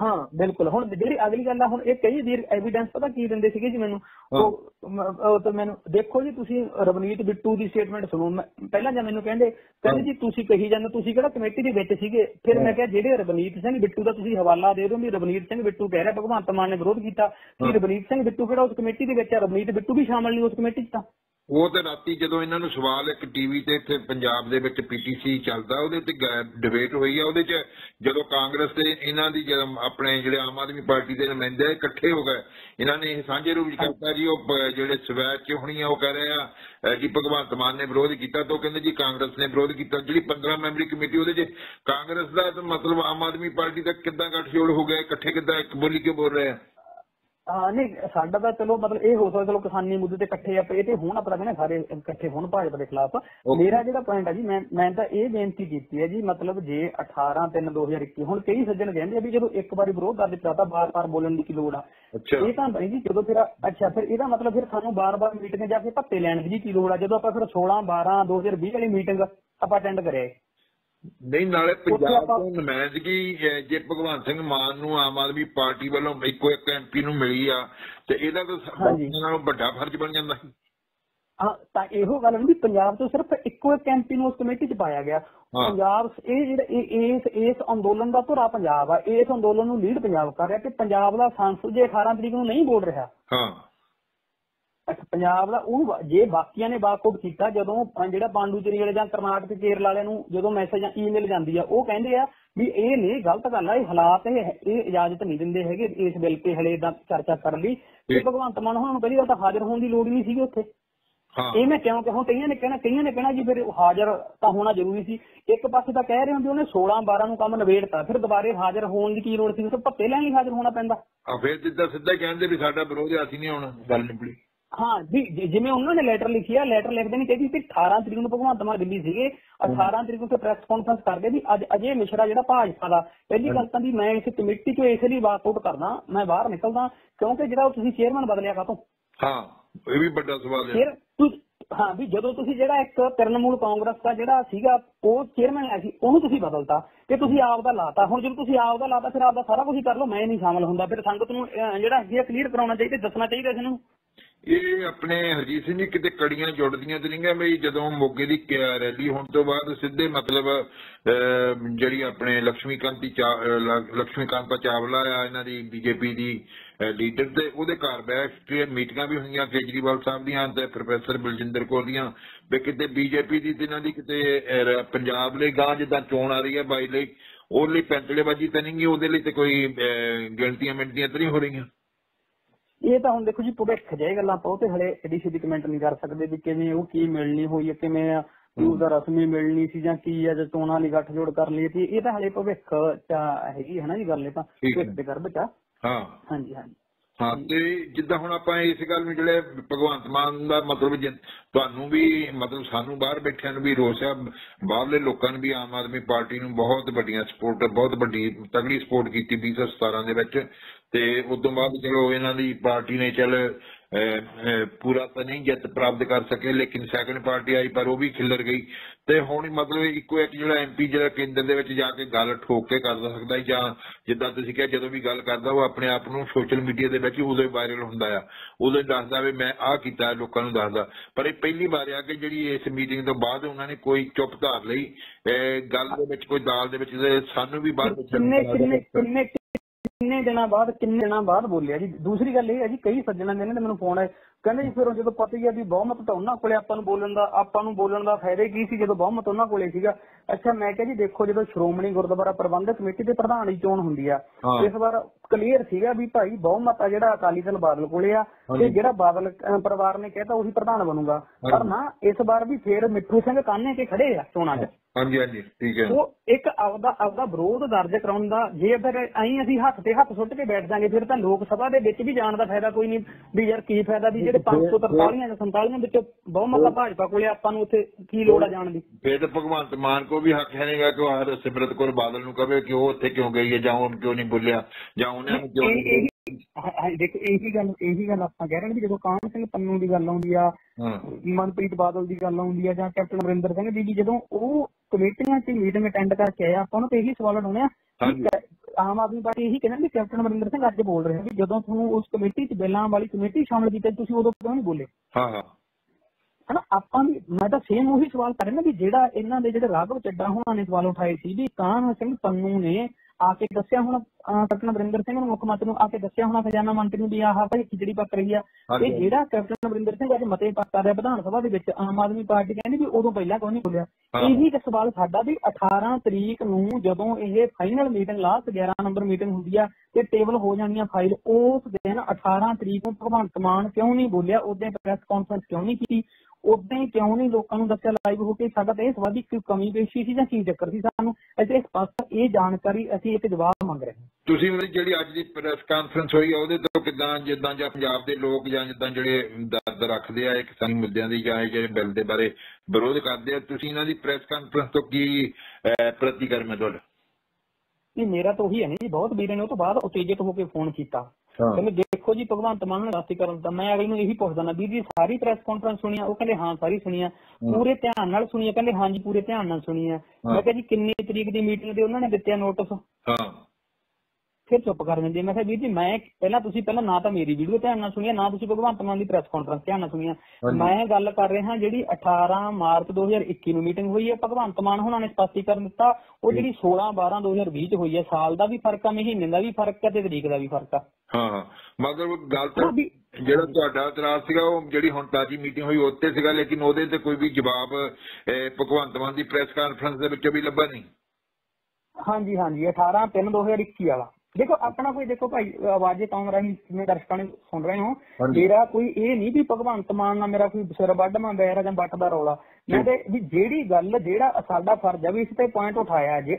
ਹਾਂ ਬਿਲਕੁਲ ਹੁਣ ਜਿਹੜੀ ਅਗਲੀ ਗੱਲ ਆ ਹੁਣ ਇਹ ਕਈ ਦੇਰ ਐਵੀਡੈਂਸ ਪਤਾ ਕੀ ਦਿੰਦੇ ਸੀਗੇ ਜੀ ਮੈਨੂੰ। ਉਹ ਤਾਂ ਮੈਨੂੰ ਦੇਖੋ ਜੀ ਤੁਸੀਂ ਰਵਨੀਤ ਬਿੱਟੂ ਦੀ ਸਟੇਟਮੈਂਟ ਸੁਣੋ ਮੈਂ- ਪਹਿਲਾਂ ਜਾਂ ਮੈਨੂੰ ਕਹਿੰਦੇ ਕਹਿੰਦੇ। ਜੀ ਤੁਸੀਂ ਕਹੀ ਜਾਂਦੇ ਤੁਸੀਂ ਕਿਹੜਾ ਕਮੇਟੀ ਦੇ ਵਿੱਚ ਸੀਗੇ ਫਿਰ। ਮੈਂ ਕਿਹਾ ਜਿਹੜੇ ਰਵਨੀਤ ਸਿੰਘ ਬਿੱਟੂ ਦਾ ਤੁਸੀਂ ਹਵਾਲਾ ਦੇ ਦਿਓ ਵੀ ਰਵਨੀਤ ਸਿੰਘ ਬਿੱਟੂ ਕਹਿ ਰਿਹਾ ਭਗਵੰਤ ਮਾਨ ਨੇ ਵਿਰੋਧ ਕੀਤਾ। ਕਿ ਰਵਨੀਤ ਸਿੰਘ ਬਿੱਟੂ ਕਿਹੜਾ ਉਸ ਕਮੇਟੀ ਦੇ ਵਿੱਚ ਆ ਰਵਨੀਤ ਬਿੱਟੂ ਵੀ ਸ਼ਾਮਲ ਨਹੀਂ ਉਸ ਕਮੇਟੀ 'ਚ ਤਾਂ ਉਹ ਤੇ ਰਾਤੀ ਜਦੋਂ ਇਹਨਾਂ ਨੂੰ ਸਵਾਲ ਇੱਕ ਟੀਵੀ ਤੇ ਇੱਥੇ ਪੰਜਾਬ ਦੇ ਵਿੱਚ ਪੀਟੀਸੀ ਚੱਲਦਾ ਉਹਦੇ ਤੇ ਡਿਬੇਟ ਹੋਈ ਆ ਉਹਦੇ 'ਚ ਜਦੋਂ ਕਾਂਗਰਸ ਤੇ ਇਹਨਾਂ ਦੀ ਜਦੋਂ ਆਪਣੇ ਜਿਹੜੇ ਆਮ ਆਦਮੀ ਪਾਰਟੀ ਦੇ ਨੁਮਾਇੰਦੇ ਇਕੱਠੇ ਹੋ ਗਏ ਇਹਨਾਂ ਨੇ ਇਹ ਸਾਂਝੇ ਰੂਪ 'ਚ ਕਰਤਾ ਜੀ ਉਹ ਜਿਹੜੇ ਸਵੈਚ ਚ ਹੋਣੀ ਆ ਉਹ ਕਹਿ ਰਹੇ ਆ ਕਿ ਭਗਵੰਤ ਮਾਨ ਨੇ ਵਿਰੋਧ ਕੀਤਾ ਤਾਂ ਉਹ ਕਹਿੰਦੇ ਜੀ ਕਾਂਗਰਸ ਨੇ ਵਿਰੋਧ ਕੀਤਾ ਜਿਹੜੀ 15 ਮੈਂਬਰੀ ਕਮੇਟੀ ਉਹਦੇ 'ਚ ਕਾਂਗਰਸ ਦਾ ਮਤਲਬ ਆਮ ਆਦਮੀ ਪਾਰਟੀ ਦਾ ਕਿੱਦਾਂ ਗੱਠਜੋੜ ਹੋ ਗਿਆ ਇਕੱਠੇ ਕਿੱਦਾਂ ਇੱਕ ਬੋਲੀ ਕਿਉਂ ਬੋਲ ਰਹੇ ਆ? ਹਾਂ ਨਹੀਂ ਸਾਡਾ ਤਾਂ ਚਲੋ ਮਤਲਬ ਇਹ ਹੋ ਸਕਦਾ ਚਲੋ ਕਿਸਾਨੀ ਮੁੱਦੇ ਤੇ ਇਕੱਠੇ ਆਪਾਂ ਇਹ ਤੇ ਹੁਣ ਆਪਾਂ ਕਹਿੰਦੇ ਸਾਰੇ ਇਕੱਠੇ ਹੋਣ ਭਾਜਪਾ ਦੇ ਖਿਲਾਫ. ਮੇਰਾ ਜਿਹੜਾ ਪੁਆਇੰਟ ਹੈ ਜੀ ਮੈਂ ਮੈਂ ਤਾਂ ਇਹ ਬੇਨਤੀ ਕੀਤੀ ਹੈ ਜੀ ਮਤਲਬ ਜੇ 18 3 2021 ਹੁਣ ਕਈ ਸੱਜਣ ਕਹਿੰਦੇ ਆ ਵੀ ਜਦੋਂ ਇੱਕ ਵਾਰੀ ਵਿਰੋਧ ਦਰਜ ਕਰਾਤਾ ਬਾਰ-ਬਾਰ ਬੋਲਣ ਦੀ ਕੀ ਲੋੜ ਆ ਇਹ ਤਾਂ ਭਾਈ ਜੀ ਜਦੋਂ ਫਿਰ ਅੱਛਾ ਫਿਰ ਇਹਦਾ ਮਤਲਬ ਫਿਰ ਸਾਨੂੰ ਬਾਰ-ਬਾਰ ਮੀਟਿੰਗ ਜਾ ਕੇ ਭੱਤੇ ਲੈਣ ਦੀ ਕੀ ਲੋੜ ਆ ਜਦੋਂ ਆਪਾਂ ਫਿਰ 16 12 2020 ਵਾਲੀ ਮੀਟਿੰਗ ਆਪਾਂ ਅਟੈਂਡ ਕਰਿਆ। ਨਹੀਂ ਨਾਲੇ ਪੰਜਾਬ ਤੋਂ ਨੁਮਾਇੰਦਗੀ ਜੇ ਭਗਵੰਤ ਸਿੰਘ ਮਾਨ ਨੂੰ ਆਮ ਆਦਮੀ ਪਾਰਟੀ ਵੱਲੋਂ ਇੱਕੋ ਇੱਕ ਐਮਪੀ ਨੂੰ ਮਿਲੀ ਆ ਤੇ ਇਹਦਾ ਤਾਂ ਨਾਲੋਂ ਵੱਡਾ ਫਰਜ਼ ਬਣ ਜਾਂਦਾ ਸੀ। ਹਾਂ ਤਾਂ ਇਹੋ ਗੱਲ ਵੀ ਪੰਜਾਬ ਤੋਂ ਸਿਰਫ ਇੱਕੋ ਇੱਕ ਐਮਪੀ ਨੂੰ ਉਸ ਕਮੇਟੀ 'ਚ ਪਾਇਆ ਗਿਆ। ਹਾਂ। ਪੰਜਾਬ ਇਹ ਜਿਹੜਾ ਇਹ- ਇਸ ਇਸ ਅੰਦੋਲਨ ਦਾ ਧੁਰਾ ਪੰਜਾਬ ਆ। ਇਸ ਅੰਦੋਲਨ ਨੂੰ ਲੀਡ ਪੰਜਾਬ ਕਰ ਰਿਹਾ ਕਿ ਪੰਜਾਬ ਦਾ ਸੰਸਦ ਜੇ 18 ਤਰੀਕ ਨੂੰ ਨਹੀਂ ਬੋਲ ਰਿਹਾ ਹਾਂ। ਅੱਛਾ, ਪੰਜਾਬ ਦਾ ਉਹ ਜੇ ਬਾਕੀਆਂ ਨੇ ਵਾਕਆਊਟ ਕੀਤਾ ਜਦੋਂ ਜਿਹੜਾ ਪਾਂਡੂਚੇਰੀ ਵਾਲੇ ਜਾਂ ਕਰਨਾਟਕ ਕੇਰਲ ਵਾਲਿਆਂ ਨੂੰ ਜਦੋਂ ਮੈਸੇਜ ਜਾਂ ਈਮੇਲ ਜਾਂਦੀ ਆ ਉਹ ਕਹਿੰਦੇ ਆ ਵੀ ਇਹ ਨਹੀਂ ਗਲਤ ਗੱਲ ਆ ਇਹ ਹਾਲਾਤ ਇਹ ਇਹ ਇਜਾਜ਼ਤ ਨਹੀਂ ਦਿੰਦੇ ਹੈਗੇ ਇਸ ਬਿੱਲ ਤੇ ਹਲੇ ਇਦਾਂ ਚਰਚਾ ਕਰਨ ਲਈ। ਤੇ। ਭਗਵੰਤ ਮਾਨ ਉਹਨਾਂ ਨੂੰ ਪਹਿਲੀ ਗੱਲ ਤਾਂ ਹਾਜ਼ਰ ਹੋਣ ਦੀ ਲੋੜ ਨਹੀਂ ਸੀਗੀ ਉੱਥੇ। ਹਾਂ। ਇਹ ਮੈਂ ਕਿਉਂ ਕਿ ਹੁਣ ਕਈਆਂ ਨੇ ਕਹਿਣਾ ਕਈਆਂ ਨੇ ਕਹਿਣਾ ਜੀ ਫਿਰ ਉਹ ਹਾਜ਼ਰ ਤਾਂ ਹੋਣਾ ਜ਼ਰੂਰੀ ਸੀ। ਇੱਕ ਪਾਸੇ ਤਾਂ ਕਹਿ ਰਹੇ ਹੁੰਦੇ ਉਹਨੇ 16 12 ਨੂੰ ਕੰਮ ਨਿਬੇੜਤਾ ਫਿਰ ਦੁਬਾਰੇ ਹਾਜ਼ਰ ਹੋਣ ਦੀ ਕੀ ਲੋੜ ਸੀ? ਫਿਰ ਭੱਤੇ ਲੈਣ ਲਈ ਹਾਜ਼ਰ ਹੋਣਾ ਪੈਂਦਾ। ਆ ਫਿਰ ਜਿੱਦਾਂ ਸਿੱਧਾ ਕਹਿੰਦੇ ਵੀ ਸਾਡਾ ਵਿਰੋਧ ਆ, ਅਸੀਂ ਨਹੀਂ ਆਉਣਾ ਗੱਲ ਨਿਬੜੀ। ਹਾਂ ਜੀ ਜਿਵੇਂ ਉਹਨਾਂ ਨੇ ਲੈਟਰ ਲਿਖਿਆ ਲੈਟਰ ਲਿਖਦੇ ਨਹੀਂ ਚਾਹੀਦੀ ਸੀ 18 ਤਰੀਕ ਨੂੰ ਭਗਵੰਤ ਮਾਨ ਦਿੱਲੀ ਸੀਗੇ 18 ਤਰੀਕ ਨੂੰ ਪ੍ਰੈਸ ਕਾਨਫਰੰਸ ਕਰਦੇ ਵੀ ਅੱਜ ਅਜੇ ਮਿਸ਼ਰਾ ਜਿਹੜਾ ਭਾਜਪਾ ਦਾ ਪਹਿਲੀ ਗੱਲ ਤਾਂ ਵੀ ਮੈਂ ਇਸ ਕਮੇਟੀ ਚੋਂ ਇਸ ਲਈ ਵਾਕਆਊਟ ਕਰਦਾ ਮੈਂ ਬਾਹਰ ਨਿਕਲਦਾ ਕਿਉਂਕਿ ਜਿਹੜਾ ਉਹ ਤੁਸੀਂ ਚੇਅਰਮੈਨ ਬਦਲਿਆ ਕਾਤੋਂ ਹਾਂ ਇਹ ਵੀ ਵੱਡਾ ਸਵਾਲ ਹੈ। ਫਿਰ ਹਾਂ ਵੀ ਜਦੋਂ ਤੁਸੀਂ ਜਿਹੜਾ ਇੱਕ ਤ੍ਰਿਣਮੂਲ ਕਾਂਗਰਸ ਦਾ ਜਿਹੜਾ ਸੀਗਾ ਉਹ ਚੇਅਰਮੈਨ ਆਇਆ ਸੀ ਉਹਨੂੰ ਤੁਸੀਂ ਬਦਲਤਾ ਤੇ ਤੁਸੀਂ ਆਪ ਦਾ ਲਾਤਾ ਹੁਣ ਜਦੋਂ ਤੁਸੀਂ ਆਪ ਦਾ ਲਾਤਾ ਫਿਰ ਆਪ ਦਾ ਸਾਰਾ ਕੁਝ ਕਰ ਲਓ ਮੈਂ ਨਹੀਂ ਸ਼ਾਮਲ ਹੁੰਦਾ ਫਿਰ ਸੰਗਤ ਨੂੰ ਜਿਹੜਾ ਇਹ ਕਲੀਅਰ ਕਰਾਉਣਾ ਚਾਹੀਦਾ ਦੱਸਣਾ ਚਾਹੀਦਾ ਸੀ ਇਹਨੂੰ ਇਹ ਆਪਣੇ ਹਰਜੀਤ ਸਿੰਘ ਜੀ ਕਿਤੇ ਕੜੀਆਂ ਜੁੜਦੀਆਂ ਤੇ ਨਹੀਂਗਾ ਵੀ ਜਦੋਂ ਮੋਗੇ ਦੀ ਰੈਲੀ ਹੋਣ ਤੋਂ ਬਾਅਦ ਸਿੱਧੇ ਮਤਲਬ ਜਿਹੜੀ ਆਪਣੇ ਲక్ష్ਮੀਕਾਂਤ ਦੀ ਲక్ష్ਮੀਕਾਂਤ ਚਾਵਲਾ ਆ, ਇਹਨਾਂ ਦੀ ਬੀਜੇਪੀ ਦੀ ਲੀਡਰ ਤੇ ਉਹਦੇ ਘਰ ਬੈਠ ਕੇ ਮੀਟਿੰਗਾਂ ਵੀ ਹੋਈਆਂ ਕੇਜਰੀਵਾਲ ਸਾਹਿਬ ਦੀਆਂ ਤੇ ਪ੍ਰੋਫੈਸਰ ਬਲਜਿੰਦਰ ਕੌਰ ਦੀਆਂ। ਵੀ ਕਿਤੇ ਬੀਜੇਪੀ ਦੀ ਇਹਨਾਂ ਦੀ ਕਿਤੇ ਪੰਜਾਬ ਲਈ ਗਾਂ ਜਿੱਦਾਂ ਚੋਣ ਆ ਰਹੀ ਹੈ ਬਾਈ ਲਈ ਉਹ ਲਈ ਪੈਂਤਲੇਬਾਜੀ ਤਾਂ ਨਹੀਂ ਉਹਦੇ ਲਈ ਤੇ ਕੋਈ ਗਿਣਤੀਆਂ ਮਿੰਟੀਆਂ ਤਾਂ ਨਹੀਂ ਹੋ ਰਹੀਆਂ। ਇਹ ਤਾਂ ਹੁਣ ਦੇਖੋ ਜੀ ਭਵਿੱਖ ਜੇ ਗੱਲਾਂ ਆਪਾਂ ਉਹ ਤੇ ਹਲੇ ਐਡੀ ਛੇਤੀ ਕਮੈਂਟ ਨਹੀਂ ਕਰ ਸਕਦੇ ਵੀ ਕਿਵੇਂ ਉਹ ਕੀ ਮਿਲਣੀ ਹੋਈ ਹੈ ਕਿਵੇਂ ਆ ਵੀ ਉਹਦਾ ਰਸਮੀ ਮਿਲਣੀ ਸੀ ਜਾਂ ਕੀ ਆ ਜਾਂ ਚੋਣਾਂ ਲਈ ਗੱਠਜੋੜ ਕਰ ਲਈ ਸੀ। ਇਹ ਤਾਂ ਹਲੇ ਭਵਿੱਖ ਚ ਹੈਗੀ ਹੈ ਨਾ ਜੀ ਗੱਲ ਇਹ ਤਾਂ ਹੈ। ਭਵਿੱਖ ਦੇ ਗਰਭ ਚ। ਹਾਂ। ਹਾਂਜੀ ਹਾਂਜੀ। ਹਾਂ ਤੇ ਜਿੱਦਾਂ ਹੁਣ ਆਪਾਂ ਇਸ ਗੱਲ ਨੂੰ ਜਿਹੜੇ ਭਗਵੰਤ ਮਾਨ ਦਾ ਮਤਲਬ ਤੁਹਾਨੂੰ ਵੀ ਮਤਲਬ ਸਾਨੂੰ ਬਾਹਰ ਬੈਠਿਆਂ ਨੂੰ ਵੀ ਰੋਸ ਆ ਬਾਹਰਲੇ ਲੋਕਾਂ ਨੇ ਵੀ ਆਮ ਆਦਮੀ ਪਾਰਟੀ ਨੂੰ ਬਹੁਤ ਵੱਡੀਆਂ ਸਪੋਰਟ ਬਹੁਤ ਵੱਡੀ ਤਗੜੀ ਸਪੋਰਟ ਕੀਤੀ 2017 ਦੇ ਵਿੱਚ। ਤੇ ਉਸ ਤੋਂ ਬਾਅਦ ਚਲੋ ਇਹਨਾਂ ਦੀ ਪਾਰਟੀ ਨੇ ਚੱਲ ਪੂਰਾ ਤਾਂ ਨਹੀਂ ਜਿੱਤ ਪ੍ਰਾਪਤ ਕਰ ਸਕੇ, ਲੇਕਿਨ ਸੈਕੰਡ ਪਾਰਟੀ ਆਈ, ਪਰ ਉਹ ਵੀ ਖਿੱਲਰ ਗਈ। ਤੇ ਹੁਣ ਮਤਲਬ ਇੱਕੋ ਇੱਕ ਜਿਹੜਾ ਐਮਪੀ ਜਿਹੜਾ ਕੇਂਦਰ ਦੇ ਵਿੱਚ ਜਾ ਕੇ ਗੱਲ ਠੋਕ ਕੇ ਕਰ ਸਕਦਾ ਜਾਂ ਜਿੱਦਾਂ ਤੁਸੀਂ ਕਿਹਾ, ਜਦੋਂ ਵੀ ਗੱਲ ਕਰਦਾ, ਉਹ ਆਪਣੇ ਆਪ ਨੂੰ ਸੋਸ਼ਲ ਮੀਡੀਆ ਦੇ ਵਿੱਚ ਉਦੋਂ ਹੀ ਵਾਇਰਲ ਹੁੰਦਾ ਆ। ਉਦੋਂ ਦੱਸਦਾ ਵੀ ਮੈਂ ਆਹ ਕੀਤਾ, ਲੋਕਾਂ ਨੂੰ ਦੱਸਦਾ। ਪਰ ਇਹ ਪਹਿਲੀ ਵਾਰ ਆ ਕਿ ਜਿਹੜੀ ਇਸ ਮੀਟਿੰਗ ਤੋਂ ਬਾਅਦ ਉਹਨਾਂ ਨੇ ਕੋਈ ਚੁੱਪ ਧਾਰ ਲਈ। ਗੱਲ ਦੇ ਵਿੱਚ, ਕੋਈ ਦਾਲ ਦੇ ਵਿੱਚ, ਤੇ ਸਾਨੂੰ ਵੀ ਬਾਹਰ ਕਿੰਨੇ ਕਿੰਨੇ ਕਿੰਨੇ ਦਿਨਾਂ ਬਾਅਦ, ਕਿੰਨੇ ਦਿਨਾਂ ਬਾਅਦ ਬੋਲਿਆ ਜੀ? ਦੂਸਰੀ ਗੱਲ ਇਹ ਹੈ ਜੀ, ਕਈ ਸੱਜਣਾਂ ਦੇ ਨੇ ਮੈਨੂੰ ਫੋਨ ਆਏ ਕਹਿੰਦੇ ਜੀ ਫਿਰ ਜਦੋਂ ਪਤਾ ਹੀ ਆ ਵੀ ਬਹੁਮਤ ਤਾਂ ਉਹਨਾਂ ਕੋਲੇ ਆਪਾਂ ਨੂੰ ਬੋਲਣ ਦਾ ਆਪਾਂ ਨੂੰ ਬੋਲਣ ਦਾ ਫਾਇਦਾ ਕੀ ਸੀ ਜਦੋਂ ਬਹੁਮਤ ਉਹਨਾਂ ਕੋਲੇ ਸੀਗਾ ਅੱਛਾ ਮੈਂ ਕਿਹਾ ਜੀ ਦੇਖੋ ਜਦੋਂ ਸ਼੍ਰੋਮਣੀ ਗੁਰਦੁਆਰਾ ਪ੍ਰਬੰਧਕ ਕਮੇਟੀ ਦੇ ਪ੍ਰਧਾਨ ਦੀ ਚੋਣ ਹੁੰਦੀ ਆ। ਇਸ ਵਾਰ ਕਲੀਅਰ ਸੀਗਾ ਵੀ ਭਾਈ ਬਹੁਮਤ ਆ ਜਿਹੜਾ ਅਕਾਲੀ ਦਲ ਬਾਦਲ ਕੋਲੇ ਆ। ਤੇ ਜਿਹੜਾ ਬਾਦਲ ਪਰਿਵਾਰ ਨੇ ਕਹਿਤਾ ਉਹੀ ਪ੍ਰਧਾਨ ਬਣੂਗਾ ਪਰ। ਨਾ ਇਸ ਵਾਰ ਵੀ ਫੇਰ ਮਿੱਠੂ ਸਿੰਘ ਕਾਨੇ ਕੇ ਖੜੇ ਆ ਚੋਣਾਂ 'ਚ ਹਾਂਜੀ ਹਾਂਜੀ ਠੀਕ ਹੈ ਉਹ ਇੱਕ ਆਪਦਾ ਆਪਦਾ ਵਿਰੋਧ ਦਰਜ ਕਰਾਉਣ ਦਾ ਜੇ ਫਿਰ ਐਂ ਅਸੀਂ ਹੱਥ ਤੇ ਹੱਥ ਸੁੱਟ ਕੇ ਬੈਠ ਜਾਾਂਗੇ ਫਿਰ ਤਾਂ ਲੋਕ ਸਭਾ ਦੇ ਵਿੱਚ ਵੀ ਜਾਣ ਦਾ ਫਾਇਦਾ ਕੋਈ ਨਹੀਂ ਵੀ ਯਾਰ ਕੀ ਫਾਇਦਾ ਵੀ ਜਿਹੜੇ 543 ਜਾਂ 47 ਵਿੱਚੋਂ ਬਹੁਮਤ ਭਾਜਪਾ ਕੋਲੇ ਆਪਾਂ ਨੂੰ ਉੱਥੇ ਕੀ ਲੋੜ ਆ ਜਾਣ ਦੀ? ਫਿਰ ਤਾਂ ਭਗਵੰਤ ਮਾਨ ਕੋ ਵੀ ਹੱਕ ਹੈ ਨਹੀਂਗਾ ਕਿ ਉਹ ਸਿਮਰਤ ਕੌਰ ਬਾਦਲ ਨੂੰ ਕਹੇ ਕਿ ਉਹ ਉੱਥੇ ਕਿਉਂ ਗਈ ਹੈ ਜਾਂ ਉਹ ਕਿਉਂ ਨਹੀਂ ਬੋਲਿਆ ਜਾਂ ਉਹਨਾਂ ਨੂੰ ਕਿਉਂ ਦੇਖੋ ਇਹੀ ਗੱਲ ਇਹੀ ਗੱਲ ਆਪਾਂ ਕਹਿ ਰਹੇ ਹਾਂ ਵੀ ਜਦੋਂ ਕਾਹਨ ਸਿੰਘ ਪੰਨੂ ਦੀ ਗੱਲ ਆਉਂਦੀ ਆ ਮਨਪ੍ਰੀਤ ਬਾਦਲ ਦੀ ਗੱਲ ਆਉਂਦੀ ਆ ਜਾਂ ਕੈਪਟਨ ਅਮਰਿੰਦਰ ਸਿੰਘ ਦੀ ਜਦੋਂ ਉਹ ਕਮੇਟੀਆਂ 'ਚ ਮੀਟਿੰਗ ਅਟੈਂਡ ਕਰਕੇ ਆਏ ਆ, ਆਪਾਂ ਨੂੰ ਤੇ ਇਹੀ ਸਵਾਲ ਉਠਾਉਣੇ ਆ ਆਮ ਆਦਮੀ ਪਾਰਟੀ ਇਹੀ ਕਹਿੰਦੇ ਵੀ ਕੈਪਟਨ ਅਮਰਿੰਦਰ ਸਿੰਘ ਅੱਜ ਬੋਲ ਰਹੇ ਵੀ ਜਦੋਂ ਤੁਹਾਨੂੰ ਉਸ ਕਮੇਟੀ 'ਚ ਬਿੱਲਾਂ ਵਾਲੀ ਕਮੇਟੀ ਸ਼ਾਮਲ ਕੀਤੀ ਤੁਸੀਂ ਉਦੋਂ ਕਿਉਂ ਨਹੀਂ ਬੋਲੇ? ਹਾਂ ਹਾਂ। ਹਨਾ ਆਪਾਂ ਵੀ ਮੈਂ ਤਾਂ ਸੇਮ ਉਹੀ ਸਵਾਲ ਕਰ ਰਿਹਾ ਵੀ ਜਿਹੜਾ ਇਹਨਾਂ ਦੇ ਜਿਹੜੇ ਰਾਘਵ ਚੱਡਾ ਹੋਣਾ ਨੇ ਸਵਾਲ ਉਠਾਏ ਸੀ ਵੀ ਕਾਹਨ ਸਿੰਘ ਪੰਨੂ ਨੇ ਆ ਕੇ ਦੱਸਿਆ ਹੁਣ ਕੈਪਟਨ ਅਮਰਿੰਦਰ ਸਿੰਘ ਨੂੰ ਮੁੱਖ ਮੰਤਰੀ ਨੂੰ ਆ ਕੇ ਦੱਸਿਆ ਹੋਣਾ ਖਜ਼ਾਨਾ ਮੰਤਰੀ ਨੂੰ ਵੀ ਆਹ ਭਾਈ ਖਿਚੜੀ ਪੱਕ ਰਹੀ ਆ। ਤੇ ਜਿਹੜਾ ਕੈਪਟਨ ਅਮਰਿੰਦਰ ਸਿੰਘ ਅੱਜ ਮਤੇ ਪਾਸ ਕਰ ਰਿਹਾ ਵਿਧਾਨ ਸਭਾ ਦੇ ਵਿੱਚ ਆਮ ਆਦਮੀ ਪਾਰਟੀ ਕਹਿੰਦੀ ਵੀ ਉਦੋਂ ਪਹਿਲਾਂ ਕਿਉਂ ਨਹੀਂ ਬੋਲਿਆ। ਇਹੀ ਤਾਂ ਸਵਾਲ ਸਾਡਾ ਵੀ 18 ਤਰੀਕ ਨੂੰ ਜਦੋਂ ਇਹ final meeting last 11 number meeting ਹੁੰਦੀ ਆ ਤੇ ਟੇਬਲ ਹੋ ਜਾਣੀ ਆ ਫਾਈਲ ਉਸ ਦਿਨ 18 ਤਰੀਕ ਨੂੰ ਭਗਵੰਤ ਮਾਨ ਕਿਉਂ ਨਹੀਂ ਬੋਲਿਆ ਉਹਦੇ ਪ੍ਰੈਸ ਕਾਨਫਰੰਸ ਕਿਉਂ ਨਹੀਂ ਕੀਤੀ ਉਦਾਂ ਹੀ ਕਿਉਂ ਨਹੀਂ ਲੋਕਾਂ ਨੂੰ ਦੱਸਿਆ ਲਾਈਵ ਹੋ ਕੇ ਸਾਡਾ ਤਾਂ ਇਹ ਸਵਾਦੀ ਕੋਈ ਕਮੀ ਪੇਸ਼ੀ ਸੀ ਜਾਂ ਕੀ ਚੱਕਰ ਸੀ ਸਾਨੂੰ? ਅਸੀਂ ਇਸ ਪਾਸੇ ਇਹ ਜਾਣਕਾਰੀ ਅਸੀਂ ਇੱਕ ਜਵਾਬ ਮੰਗ ਰਹੇ ਹਾਂ। ਤੁਸੀਂ ਉਹਦੀ ਜਿਹੜੀ ਅੱਜ ਦੀ ਪ੍ਰੈਸ ਕਾਨਫਰੰਸ ਹੋਈ ਉਹਦੇ ਤੋਂ ਕਿਦਾਂ ਜਿੱਦਾਂ ਜਾਂ ਪੰਜਾਬ ਦੇ ਲੋਕ ਜਾਂ ਜਿੱਦਾਂ ਜਿਹੜੇ ਦਰਦ ਰੱਖਦੇ ਆ ਕਿਸਾਨੀ ਮੁੱਦਿਆਂ ਦੀ ਜਾਂ ਜਿਹੜੇ ਬਿੱਲ ਦੇ ਬਾਰੇ ਵਿਰੋਧ ਕਰਦੇ ਆ ਤੁਸੀਂ ਇਹਨਾਂ ਦੀ ਪ੍ਰੈਸ ਕਾਨਫਰੰਸ ਤੋਂ ਕੀ ਪ੍ਰਤੀਕਰਮ ਹੈ ਤੁਹਾਡਾ? ਇਹ ਮੇਰਾ ਤਾਂ ਉਹੀ ਹੈ ਨਹੀਂ ਜੀ ਬਹੁਤ ਵੀਰੇ ਨੇ ਉਹ ਤੋਂ ਬਾਅਦ ਉਤੇਜਿਤ ਹੋ ਕੇ ਫੋਨ ਕੀਤਾ। ਕਹਿੰਦੇ ਦੇਖੋ ਜੀ ਭਗਵੰਤ ਮਾਨ ਨੇ ਰਾਸ਼ਟਰੀਕਰਨ ਤਾਂ ਮੈਂ ਅਗਲੇ ਨੂੰ ਇਹੀ ਪੁੱਛਦਾ ਨਾ ਵੀਰ ਜੀ ਸਾਰੀ ਪ੍ਰੈਸ ਕਾਨਫਰੰਸ ਸੁਣੀ ਆ? ਉਹ ਕਹਿੰਦੇ ਹਾਂ ਸਾਰੀ ਸੁਣੀ ਆ। ਪੂਰੇ ਧਿਆਨ ਨਾਲ ਸੁਣੀ ਆ ਕਹਿੰਦੇ ਹਾਂ ਜੀ ਪੂਰੇ ਧਿਆਨ ਨਾਲ ਸੁਣੀ ਆ। ਮੈਂ ਕਿਹਾ ਜੀ ਕਿੰਨੀ ਤਰੀਕ ਦੀ ਮੀਟਿੰਗ ਦੇ ਉਹਨਾਂ ਨੇ ਦਿੱਤੇ ਨੋਟਿਸ ਹਾਂ। ਫਿਰ ਚੁੱਪ ਕਰ ਜਾਂਦੇ ਮੈਂ ਕਿਹਾ ਵੀਰ ਜੀ ਮੈਂ ਪਹਿਲਾਂ ਤੁਸੀਂ ਪਹਿਲਾਂ ਨਾ ਤਾਂ ਮੇਰੀ ਵੀਡੀਓ ਧਿਆਨ ਨਾਲ ਸੁਣੀਆ ਨਾ ਤੁਸੀਂ ਭਗਵੰਤ ਮਾਨ ਦੀ ਪ੍ਰੈਸ ਕਾਨਫਰੰਸ ਧਿਆਨ ਨਾਲ ਸੁਣੀਆ। ਮੈਂ ਗੱਲ ਕਰ ਰਿਹਾ ਜਿਹੜੀ 18 ਮਾਰਚ 2021 ਨੂੰ ਮੀਟਿੰਗ ਹੋਈ ਹੈ ਭਗਵੰਤ ਮਾਨ ਹੁਣਾਂ ਨੇ ਸਪਸ਼ਟੀਕਰਨ ਦਿੱਤਾ। ਉਹ ਜਿਹੜੀ 16 12 2020 ਚ ਹੋਈ ਹੈ ਸਾਲ ਦਾ ਵੀ ਫ਼ਰਕ ਆ ਮਹੀਨੇ ਦਾ ਵੀ ਫ਼ਰਕ ਆ ਤੇ ਤਰੀਕ ਦਾ ਵੀ ਫ਼ਰਕ ਆ। ਹਾਂ ਹਾਂ। ਮਤਲਬ ਗੱਲ ਤਾਂ ਜਿਹੜਾ ਤੁਹਾਡਾ ਇਤਰਾਜ਼ ਸੀਗਾ ਉਹ ਜਿਹੜੀ ਹੁਣ ਤਾਜੀ ਮੀਟਿੰਗ ਹੋਈ ਉੱਤੇ ਸੀਗਾ ਲੇਕਿਨ ਉਹਦੇ ਤੇ ਕੋਈ ਵੀ ਜਵਾਬ ਭਗਵੰਤ ਮਾਨ ਦੀ ਪ੍ਰੈਸ ਕਾਨਫਰੰਸ ਦੇ ਵਿੱਚੋਂ ਵੀ ਲੱਭਾ ਨਹੀਂ। ਹਾਂਜੀ ਹਾਂਜੀ। 18 3 2021 ਵਾਲਾ। ਦੇਖੋ ਆਪਣਾ ਕੋਈ ਦੇਖੋ ਭਾਈ ਆਵਾਜ਼ੇ ਕੌਮ ਰਾਹੀਂ ਜਿਵੇਂ ਦਰਸ਼ਕਾਂ ਨੇ ਸੁਣ ਰਹੇ ਹੋ। ਮੇਰਾ ਕੋਈ ਇਹ ਨਹੀਂ ਵੀ ਭਗਵੰਤ ਮਾਨ ਨਾਲ ਮੇਰਾ ਕੋਈ ਸਿਰ ਵੱਢਵਾਂ ਬੈਰਾ ਜਾਂ ਬੱਟ ਦਾ ਰੌਲਾ ਮੈਂ ਤੇ ਵੀ ਜਿਹੜੀ ਗੱਲ ਜਿਹੜਾ ਸਾਡਾ ਫਰਜ਼ ਆ ਵੀ ਇਸ ਤੇ ਪੁਆਇੰਟ ਉਠਾਇਆ ਜੇ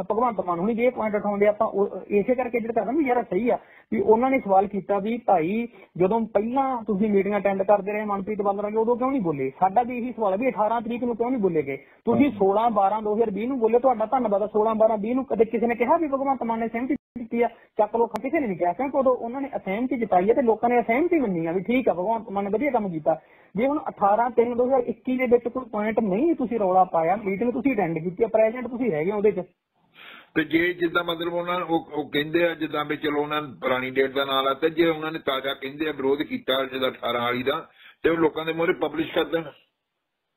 ਭਗਵੰਤ ਮਾਨ ਹੁਣੀ ਜੇ ਪੁਆਇੰਟ ਉਠਾਉਂਦੇ ਆਪਾਂ ਇਸੇ ਕਰਕੇ ਜਿਹੜਾ ਕਰਦਾ ਵੀ ਯਾਰ ਸਹੀ ਆ ਵੀ ਉਹਨਾਂ ਨੇ ਸਵਾਲ ਕੀਤਾ ਵੀ ਭਾਈ ਜਦੋਂ ਪਹਿਲਾਂ ਤੁਸੀਂ ਮੀਟਿੰਗ ਅਟੈਂਡ ਕਰਦੇ ਰਹੇ ਮਨਪ੍ਰੀਤ ਨਾਲ ਉਦੋਂ ਕਿਉਂ ਨਹੀਂ ਬੋਲੇ? ਸਾਡਾ ਵੀ ਇਹੀ ਸਵਾਲ ਵੀ 18 ਤਰੀਕ ਨੂੰ ਕਿਉਂ ਨਹੀਂ ਬੋਲੇਗੇ ਤੁਸੀਂ 16 12 2020 ਨੂੰ ਬੋਲੇ ਤੁਹਾਡਾ ਧੰਨਵਾਦ ਆ 16 12 20 ਨੂੰ ਕਦੇ ਕਿਸੇ ਨੇ ਕਿਹਾ ਵੀ ਭਗਵੰਤ ਮਾਨ ਨੇ ਸਹਿਮਤੀ ਦਿੱਤੀ ਆ ਚੱਕ ਲੋਕਾਂ ਕਿਸੇ ਨੇ ਨਹੀਂ ਕਿਹਾ ਕਿਉਂਕਿ ਉਦੋਂ ਉਹਨਾਂ ਨੇ ਅਸਹਿਮਤੀ ਜਤਾਈ ਹੈ ਤੇ ਲੋਕਾਂ ਨੇ ਅਸਹਿਮਤੀ ਮੰਨੀ ਆ ਵੀ ਠੀਕ ਆ ਭਗਵੰਤ ਮਾਨ ਨੇ ਵਧੀਆ ਕੰਮ ਕੀਤਾ। ਜੇ ਹੁਣ 18 3 2021 ਦੇ ਵਿੱਚ ਕੋਈ ਪੁਆਇੰਟ ਨਹੀਂ ਤੁਸੀਂ ਰੌਲਾ ਪਾਇਆ ਮੀਟਿੰਗ ਤੁਸੀਂ ਅਟੈਂਡ ਕੀਤੀ ਆ ਪ੍ਰੈਜ਼ੈਂਟ ਤੁਸੀਂ ਰਹਿ ਗਏ ਉਹਦੇ 'ਚ। ਤੇ ਜੇ ਜਿੱਦਾਂ ਮਤਲਬ ਉਹਨਾਂ ਉਹ ਉਹ ਕਹਿੰਦੇ ਆ ਜਿੱਦਾਂ ਵੀ ਚਲੋ ਉਹਨਾਂ ਨੇ ਪੁਰਾਣੀ ਡੇਟ ਦਾ ਨਾਂ ਲਾਤਾ ਜੇ ਉਹਨਾਂ ਨੇ ਤਾਜ਼ਾ ਕਹਿੰਦੇ ਆ ਵਿਰੋਧ ਕੀਤਾ ਜਿਹਦਾ 18 ਵਾਲੀ ਦਾ ਤੇ ਉਹ ਲੋਕਾਂ ਦੇ ਮੂਹਰੇ ਪਬਲਿਸ਼ ਕਰ ਦੇਣ।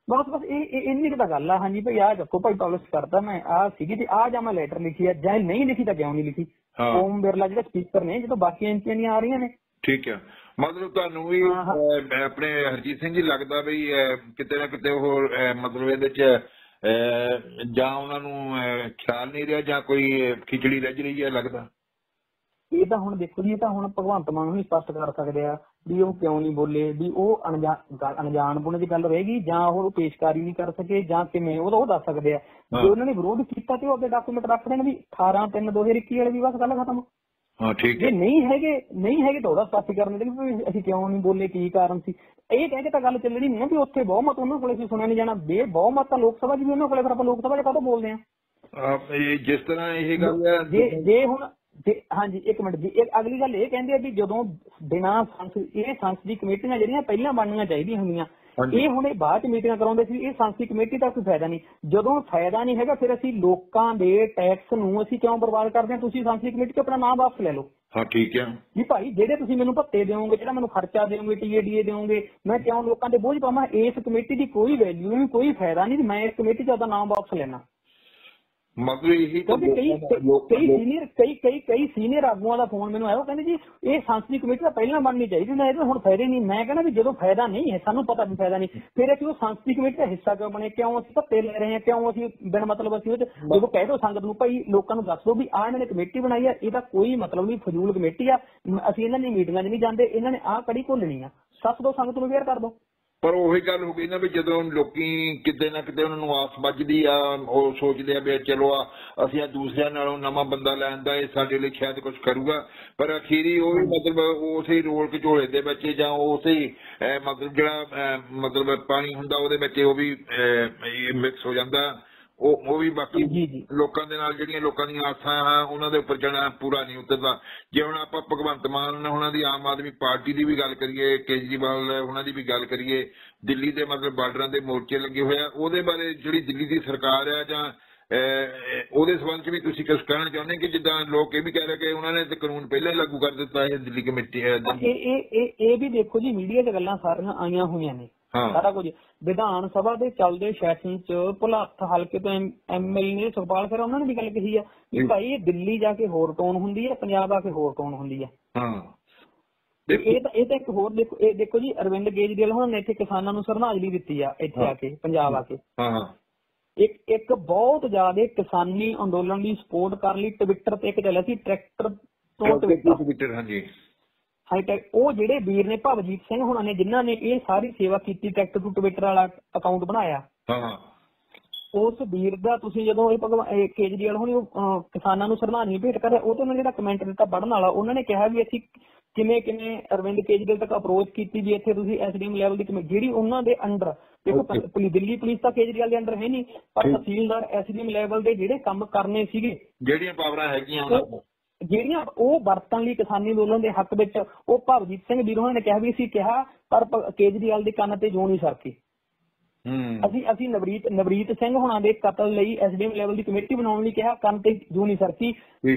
ਬਸ ਬਸ ਇਹ ਇੰਨੀ ਕੁ ਤਾਂ ਗੱਲ ਆ ਹਾਂਜੀ ਭਈ ਆਹ ਚੱਕੋ ਭਾਈ ਪਬਲਿਸ਼ ਕਰਦਾ ਮੈਂ ਆ ਸੀਗੀ ਤੇ ਆ ਜਾਂ ਮੈਂ ਲੈਟਰ ਲਿਖੀ ਆ ਜਾਂ ਨਹੀਂ ਲਿਖੀ ਤਾਂ ਕਿਉਂ ਨਹੀਂ ਲਿਖੀ। ਓਮ ਬਿਰਲਾ ਜਿਹੜੇ ਸਪੀਕਰ ਨੇ ਜਦੋਂ ਬਾਕੀ ਦੀਆਂ ਆ ਰਹੀਆਂ ਨੇ। ਠੀਕ ਹੈ ਮਤਲਬ ਤੁਹਾਨੂੰ ਵੀ ਆਪਣੇ ਹਰਜੀਤ ਸਿੰਘ ਜੀ ਲੱਗਦਾ ਵੀ ਕਿਤੇ ਨਾ ਕਿਤੇ ਉਹ ਮਤਲਬ ਇਹਦੇ ਚ ਜਾਂ ਉਹਨਾਂ ਨੂੰ ਖਿਆਲ ਨਹੀਂ ਰਿਹਾ ਜਾਂ ਕੋਈ ਖਿਚੜੀ ਰਹਿ ਰਹੀ ਹੈ ਲੱਗਦਾ। ਇਹ ਤਾਂ ਹੁਣ ਦੇਖੋ ਜੀ ਇਹ ਤਾਂ ਹੁਣ ਭਗਵੰਤ ਮਾਨ ਨੂੰ ਹੀ ਸਪਸ਼ਟ ਕਰ ਸਕਦੇ ਆ ਵੀ ਉਹ ਕਿਉਂ ਨਹੀਂ ਬੋਲੇ ਵੀ ਉਹ ਅਣਜਾਣ ਦੀ ਗੱਲ ਰਹੇਗੀ ਜਾਂ ਉਹ ਪੇਸ਼ਕਾਰੀ ਨਹੀਂ ਕਰ ਸਕੇ ਜਾਂ ਕਿਵੇਂ ਉਹ ਤਾਂ ਉਹ ਦੱਸ ਸਕਦੇ ਆ। ਜੇ ਉਹਨਾਂ ਨੇ ਵਿਰੋਧ ਕੀਤਾ ਤੇ ਉਹ ਅੱਗੇ ਡਾਕੂਮੈਂਟ ਰੱਖ ਦੇਣ ਵੀ 18 3 2021 ਵਾਲੇ ਵੀ ਬਸ ਗੱਲ ਖਤਮ। ਹਾਂ ਠੀਕ ਜੇ ਹੈ। ਨਹੀਂ ਹੈਗੇ ਨਹੀਂ ਹੈਗੇ ਤਾਂ ਉਹਦਾ ਸਪਸ਼ਟੀਕਰਨ ਦੇ ਵੀ ਅਸੀਂ ਕਿਉਂ ਨਹੀਂ ਬੋਲੇ ਕੀ ਕਾਰਨ ਸੀ। ਇਹ ਕਹਿ ਕੇ ਤਾਂ ਗੱਲ ਚੱਲਣੀ ਨਹੀਂ ਨਾ ਵੀ ਉੱਥੇ ਬਹੁਮਤ ਉਹਨਾਂ ਕੋਲੇ ਸੀ ਸੁਣਿਆ ਨਹੀਂ ਜਾਣਾ। ਬੇ ਬਹੁਮਤ ਤਾਂ ਲੋਕ ਸਭਾ 'ਚ ਵੀ ਉਹਨਾਂ ਕੋਲੇ ਫਿਰ ਆਪਾਂ ਲੋਕ ਸਭਾ 'ਚ ਕਾਹਤੋਂ ਬੋਲਦੇ ਆ? ਜਿਸ ਤਰ੍ਹਾਂ ਇਹ ਗੱਲ ਹੈ ਜੇ ਜੇ ਹੁਣ ਜੇ ਹਾਂਜੀ ਇੱਕ ਮਿੰਟ ਜੀ ਇੱਕ ਅਗਲੀ ਗੱਲ ਇਹ ਕਹਿੰਦੇ ਆ ਵੀ ਜਦੋਂ ਬਿਨਾਂ ਸੰਸਦ ਇਹ ਸੰਸਦੀ ਕਮੇਟੀਆਂ ਜਿਹੜੀਆਂ ਪਹਿਲਾਂ ਬਣਨੀਆਂ ਚਾਹੀਦੀਆਂ ਹੁੰਦੀਆਂ। ਇਹ ਹੁਣ ਇਹ ਬਾਅਦ ਚ ਮੀਟਿੰਗਾਂ ਕਰਾਉਂਦੇ ਸੀ ਇਹ ਸੰਸਦੀ ਕਮੇਟੀ ਦਾ ਕੋਈ ਫਾਇਦਾ ਨਹੀਂ। ਜਦੋਂ ਫਾਇਦਾ ਨਹੀਂ ਹੈਗਾ ਫਿਰ ਅਸੀਂ ਲੋਕਾਂ ਦੇ ਟੈਕਸ ਨੂੰ ਅਸੀਂ ਕਿਉਂ ਬਰਬਾਦ ਕਰਦੇ ਹਾਂ? ਤੁਸੀਂ ਸੰਸਦੀ ਕਮੇਟੀ 'ਚ ਆਪਣਾ ਨਾਮ ਵਾਪਸ ਲੈ ਲਓ। ਹਾਂ ਠੀਕ ਹੈ। ਵੀ ਭਾਈ ਜਿਹੜੇ ਤੁਸੀਂ ਮੈਨੂੰ ਭੱਤੇ ਦਿਓਗੇ ਜਿਹੜਾ ਮੈਨੂੰ ਖਰਚਾ ਦਿਓਗੇ ਟੀਏਡੀਏ ਦਿਓਗੇ ਮੈਂ ਕਿਉਂ ਲੋਕਾਂ ਦੇ ਬੋਝ ਪਾਵਾਂ? ਇਸ ਕਮੇਟੀ ਦੀ ਕੋਈ ਵੈਲਿਊ ਨਹੀਂ ਕੋਈ ਫਾਇਦਾ ਨਹੀਂ ਤੇ ਮੈਂ ਇਸ ਕਮੇਟੀ 'ਚ ਆਪਦਾ ਨਾਮ ਵਾਪਸ ਲੈਣਾ ਮਤਲਬ ਇਹੀ ਤਾਂ ਕਈ ਦਾ- ਕਈ ਸੀਨੀਅਰ ਕਈ ਕਈ ਕਈ ਸੀਨੀਅਰ ਆਗੂਆਂ ਦਾ ਫੋਨ ਮੈਨੂੰ ਆਇਆ ਉਹ ਕਹਿੰਦੇ ਜੀ ਇਹ ਸੰਸਦੀ ਕਮੇਟੀ ਤਾਂ ਪਹਿਲਾਂ ਬਣਨੀ ਚਾਹੀਦੀ ਨਾ ਇਹਦੇ ਹੁਣ ਫਾਇਦੇ ਨਹੀਂ। ਮੈਂ ਕਹਿੰਦਾ ਵੀ ਜਦੋਂ ਫਾਇਦਾ ਨਹੀਂ ਹੈ ਸਾਨੂੰ ਪਤਾ ਵੀ ਫਾਇਦਾ ਨਹੀਂ। ਫਿਰ ਅਸੀਂ ਉਹ ਸੰਸਦੀ ਕਮੇਟੀ ਦਾ ਹਿੱਸਾ ਕਿਉਂ ਬਣੇ? ਕਿਉਂ ਅਸੀਂ ਧੱਕੇ ਲੈ ਰਹੇ ਹਾਂ? ਕਿਉਂ ਅਸੀਂ ਬਿਨ ਮਤਲਬ ਅਸੀਂ ਉਹ ਜਦੋਂ ਕਹਿ ਦੋ ਸੰਗਤ ਨੂੰ ਭਾਈ ਲੋਕਾਂ ਨੂੰ ਦੱਸ ਦਿਓ ਵੀ ਆਹ ਇਹਨਾਂ ਨੇ ਕਮੇਟੀ ਬਣਾਈ ਆ ਇਹਦਾ ਕੋਈ ਮਤਲਬ ਨਹੀਂ ਫਜ਼ੂਲ ਕਮੇਟੀ ਆ। ਅਸੀਂ ਇਹਨਾਂ ਦੀ ਮੀਟਿੰਗਾਂ 'ਚ ਨਹੀਂ ਜਾਂਦੇ ਇਹਨਾਂ ਨੇ ਆਹ ਕੜੀ ਘੋਲਣੀ ਆ। ਸੱਸ ਦੋ ਸੰਗਤ ਨੂੰ ਵੇਅਰ ਕਰ ਦੋ ਪਰ ਉਹੀ ਗੱਲ ਹੋ ਗਈ ਨਾ ਵੀ ਜਦੋਂ ਲੋਕੀ ਕਿਤੇ ਨਾ ਕਿਤੇ ਉਹਨਾਂ ਨੂੰ ਆਸ ਵੱਜਦੀ ਆ ਉਹ ਸੋਚਦੇ ਆ ਵੀ ਚਲੋ ਆ ਅਸੀਂ ਆ ਦੂਸਰਿਆਂ ਨਾਲੋਂ ਨਵਾਂ ਬੰਦਾ ਲੈਣ ਦਾ ਇਹ ਸਾਡੇ ਲਈ ਸ਼ਾਇਦ ਕੁਝ ਕਰੂਗਾ। ਪਰ ਅਖੀਰੀ ਉਹ ਵੀ ਮਤਲਬ ਉਸੇ ਰੋਲ ਘਚੋਲੇ ਦੇ ਵਿੱਚ ਜਾਂ ਉਸੇ ਅਹ, ਮਤਲਬ ਜਿਹੜਾ ਮਤਲਬ ਪਾਣੀ ਹੁੰਦਾ ਉਹਦੇ ਵਿੱਚ ਉਹ ਵੀ ਮਿਕਸ ਹੋ ਜਾਂਦਾ। ਉਹ ਉਹ ਵੀ ਬਾਕੀ। ਲੋਕਾਂ ਦੇ ਨਾਲ ਜਿਹੜੀਆਂ ਲੋਕਾਂ ਦੀਆਂ ਆਸਾਂ ਆ ਉਹਨਾਂ ਦੇ ਉੱਪਰ ਜਾਣਾ ਪੂਰਾ ਨਹੀਂ ਉਤਰਦਾ ਜੇ ਹੁਣ ਆਪਾਂ ਭਗਵੰਤ ਮਾਨ ਉਹਨਾਂ ਦੀ ਆਮ ਆਦਮੀ ਪਾਰਟੀ ਦੀ ਵੀ ਗੱਲ ਕਰੀਏ ਕੇਜਰੀਵਾਲ ਉਹਨਾਂ ਦੀ ਵੀ ਗੱਲ ਕਰੀਏ ਦਿੱਲੀ ਦੇ ਮਤਲਬ ਬਾਰਡਰਾਂ ਦੇ ਮੋਰਚੇ ਲੱਗੇ ਹੋਏ ਆ ਉਹਦੇ ਬਾਰੇ ਜਿਹੜੀ ਦਿੱਲੀ ਦੀ ਸਰਕਾਰ ਆ ਜਾਂ ਉਹਦੇ ਸੰਬੰਧ ਚ ਵੀ ਤੁਸੀਂ ਕੁਝ ਕਹਿਣਾ ਚਾਹੁੰਦੇ ਕਿ ਜਿੱਦਾਂ ਲੋਕ ਇਹ ਵੀ ਕਹਿ ਰਹੇ ਕਿ ਉਹਨਾਂ ਨੇ ਤੇ ਕਾਨੂੰਨ ਪਹਿਲਾਂ ਲਾਗੂ ਕਰ ਦਿੱਤਾ ਹੈ ਦਿੱਲੀ ਕਮੇਟੀ ਇਹ ਇਹ ਇਹ ਵੀ ਦੇਖੋ ਜੀ ਮੀਡੀਆ 'ਚ ਗੱਲਾਂ ਸਾਰੀਆਂ ਆਈਆਂ ਹੋਈਆਂ ਨੇ ਸਾਰਾ ਕੁਝ। ਵਿਧਾਨ ਸਭਾ ਦੇ ਚੱਲਦੇ ਸੈਸ਼ਨ 'ਚ ਭੁਲੱਥ ਹਲਕੇ ਤੋਂ ਐਮਐਲ ਨੇ ਸੁਖਪਾਲ ਖਹਿਰਾ ਉਹਨਾਂ ਨੇ ਵੀ ਗੱਲ ਕਹੀ ਆ ਜੀ। ਭਾਈ ਇਹ ਦਿੱਲੀ ਜਾ ਕੇ ਹੋਰ ਟੋਨ ਹੁੰਦੀ ਹੈ ਪੰਜਾਬ ਆ ਕੇ ਹੋਰ ਟੋਨ ਹੁੰਦੀ ਹੈ। ਇਹ ਤਾਂ ਇਹ ਤਾਂ ਇੱਕ ਹੋਰ ਦੇਖੋ ਇਹ ਦੇਖੋ ਜੀ ਅਰਵਿੰਦ ਕੇਜਰੀਵਾਲ ਹੁਣ ਨੇ ਇੱਥੇ ਕਿਸਾਨਾਂ ਨੂੰ ਸ਼ਰਧਾਂਜਲੀ ਦਿੱਤੀ ਆ ਇੱਥੇ ਆ ਕੇ ਪੰਜਾਬ ਆ ਕੇ। ਹਾਂ ਹਾਂ। ਇੱਕ ਇੱਕ ਬਹੁਤ ਜ਼ਿਆਦਾ ਕਿਸਾਨੀ ਅੰਦੋਲਨ ਦੀ ਸਪੋਰਟ ਕਰ ਲਈ ਟਵਿੱਟਰ ਤੇ ਇੱਕ ਚੱਲਿਆ ਸੀ ਟਰੈਕਟਰ ਤੋਂ ਟਵਿੱਟਰ ਟਵਿੱਟਰ ਹਾਂਜੀ ਹਾਈਟੈਕ ਉਹ ਜਿਹੜੇ ਵੀਰ ਨੇ ਭਵਜੀਤ ਸਿੰਘ ਹੁਣਾਂ ਨੇ ਜਿਨ੍ਹਾਂ ਨੇ ਇਹ ਸਾਰੀ ਸੇਵਾ ਕੀਤੀ ਟਰੈਕਟਰ ਟੂ ਟਵਿੱਟਰ ਵਾਲਾ ਅਕਾਊਂਟ ਬਣਾਇਆ। ਹਾਂ। ਉਸ ਵੀਰ ਦਾ ਤੁਸੀਂ ਜਦੋਂ ਇਹ ਭਗਵਾਨ ਕੇਜਰੀਵਾਲ ਹੁਣੀ ਕਿਸਾਨਾਂ ਨੂੰ ਸ਼ਰਧਾਂਜਲੀ ਭੇਟ ਕਰ ਰਿਹਾ ਉਹ ਤੇ ਉਹਨਾਂ ਜਿਹੜਾ ਕਮੈਂਟ ਦਿੱਤਾ ਪੜਨ ਵਾਲਾ ਉਹਨਾਂ ਨੇ ਕਿਹਾ ਵੀ ਅਸੀਂ ਕਿਵੇਂ ਕਿਵੇਂ ਅਰਵਿੰਦ ਕੇਜਰੀਵਾਲ ਤੱਕ ਅਪਰੋਚ ਕੀਤੀ ਵੀ ਇੱਥੇ ਤੁਸੀਂ ਐਸਡੀਐਮ ਲੈਵਲ ਦੀ ਕਮੇ- ਜਿਹੜੀ ਉਹਨਾਂ ਦੇ ਅੰਡਰ ਦੇਖੋ ਪੁਲਿਸ ਦਿੱਲੀ ਪੁਲਿਸ ਤਾਂ ਕੇਜਰੀਵਾਲ ਦੇ ਅੰਡਰ ਹੈ ਨਹੀਂ ਪਰ। ਤਹਿਸੀਲਦਾਰ ਐਸਡੀਐਮ ਲੈਵਲ ਦੇ ਜਿਹੜੇ ਕੰਮ ਕਰਨੇ ਸੀਗੇ। ਜਿਹੜੀਆਂ ਪਾਵਰਾਂ ਹੈਗੀਆਂ ਉਹਨਾਂ ਜਿਹੜੀਆਂ ਉਹ ਵਰਤਣ ਲਈ ਕਿਸਾਨੀ ਅੰਦੋਲਨ ਦੇ ਹੱਕ ਵਿੱਚ ਉਹ ਭਵਜੀਤ ਸਿੰਘ ਵੀਰ ਉਹਨਾਂ ਨੇ ਕਿਹਾ ਵੀ ਅਸੀਂ ਕਿਹਾ ਪਰ ਪ- ਕੇਜਰੀਵਾਲ ਦੇ ਕੰਨ ਤੇ ਜੋ ਨਹੀਂ ਸਰਕੀ। ਹੂੰ। ਅਸੀਂ ਅਸੀਂ ਨਵਰੀਤ ਨਵਰੀਤ ਸਿੰਘ ਹੁਣਾਂ ਦੇ ਕਤਲ ਲਈ ਐਸਡੀਐਮ ਲੈਵਲ ਦੀ ਕਮੇਟੀ ਬਣਾਉਣ ਲਈ ਕਿਹਾ ਕੰਨ ਤੇ ਜੋ ਨਹੀਂ ਸਰਕੀ।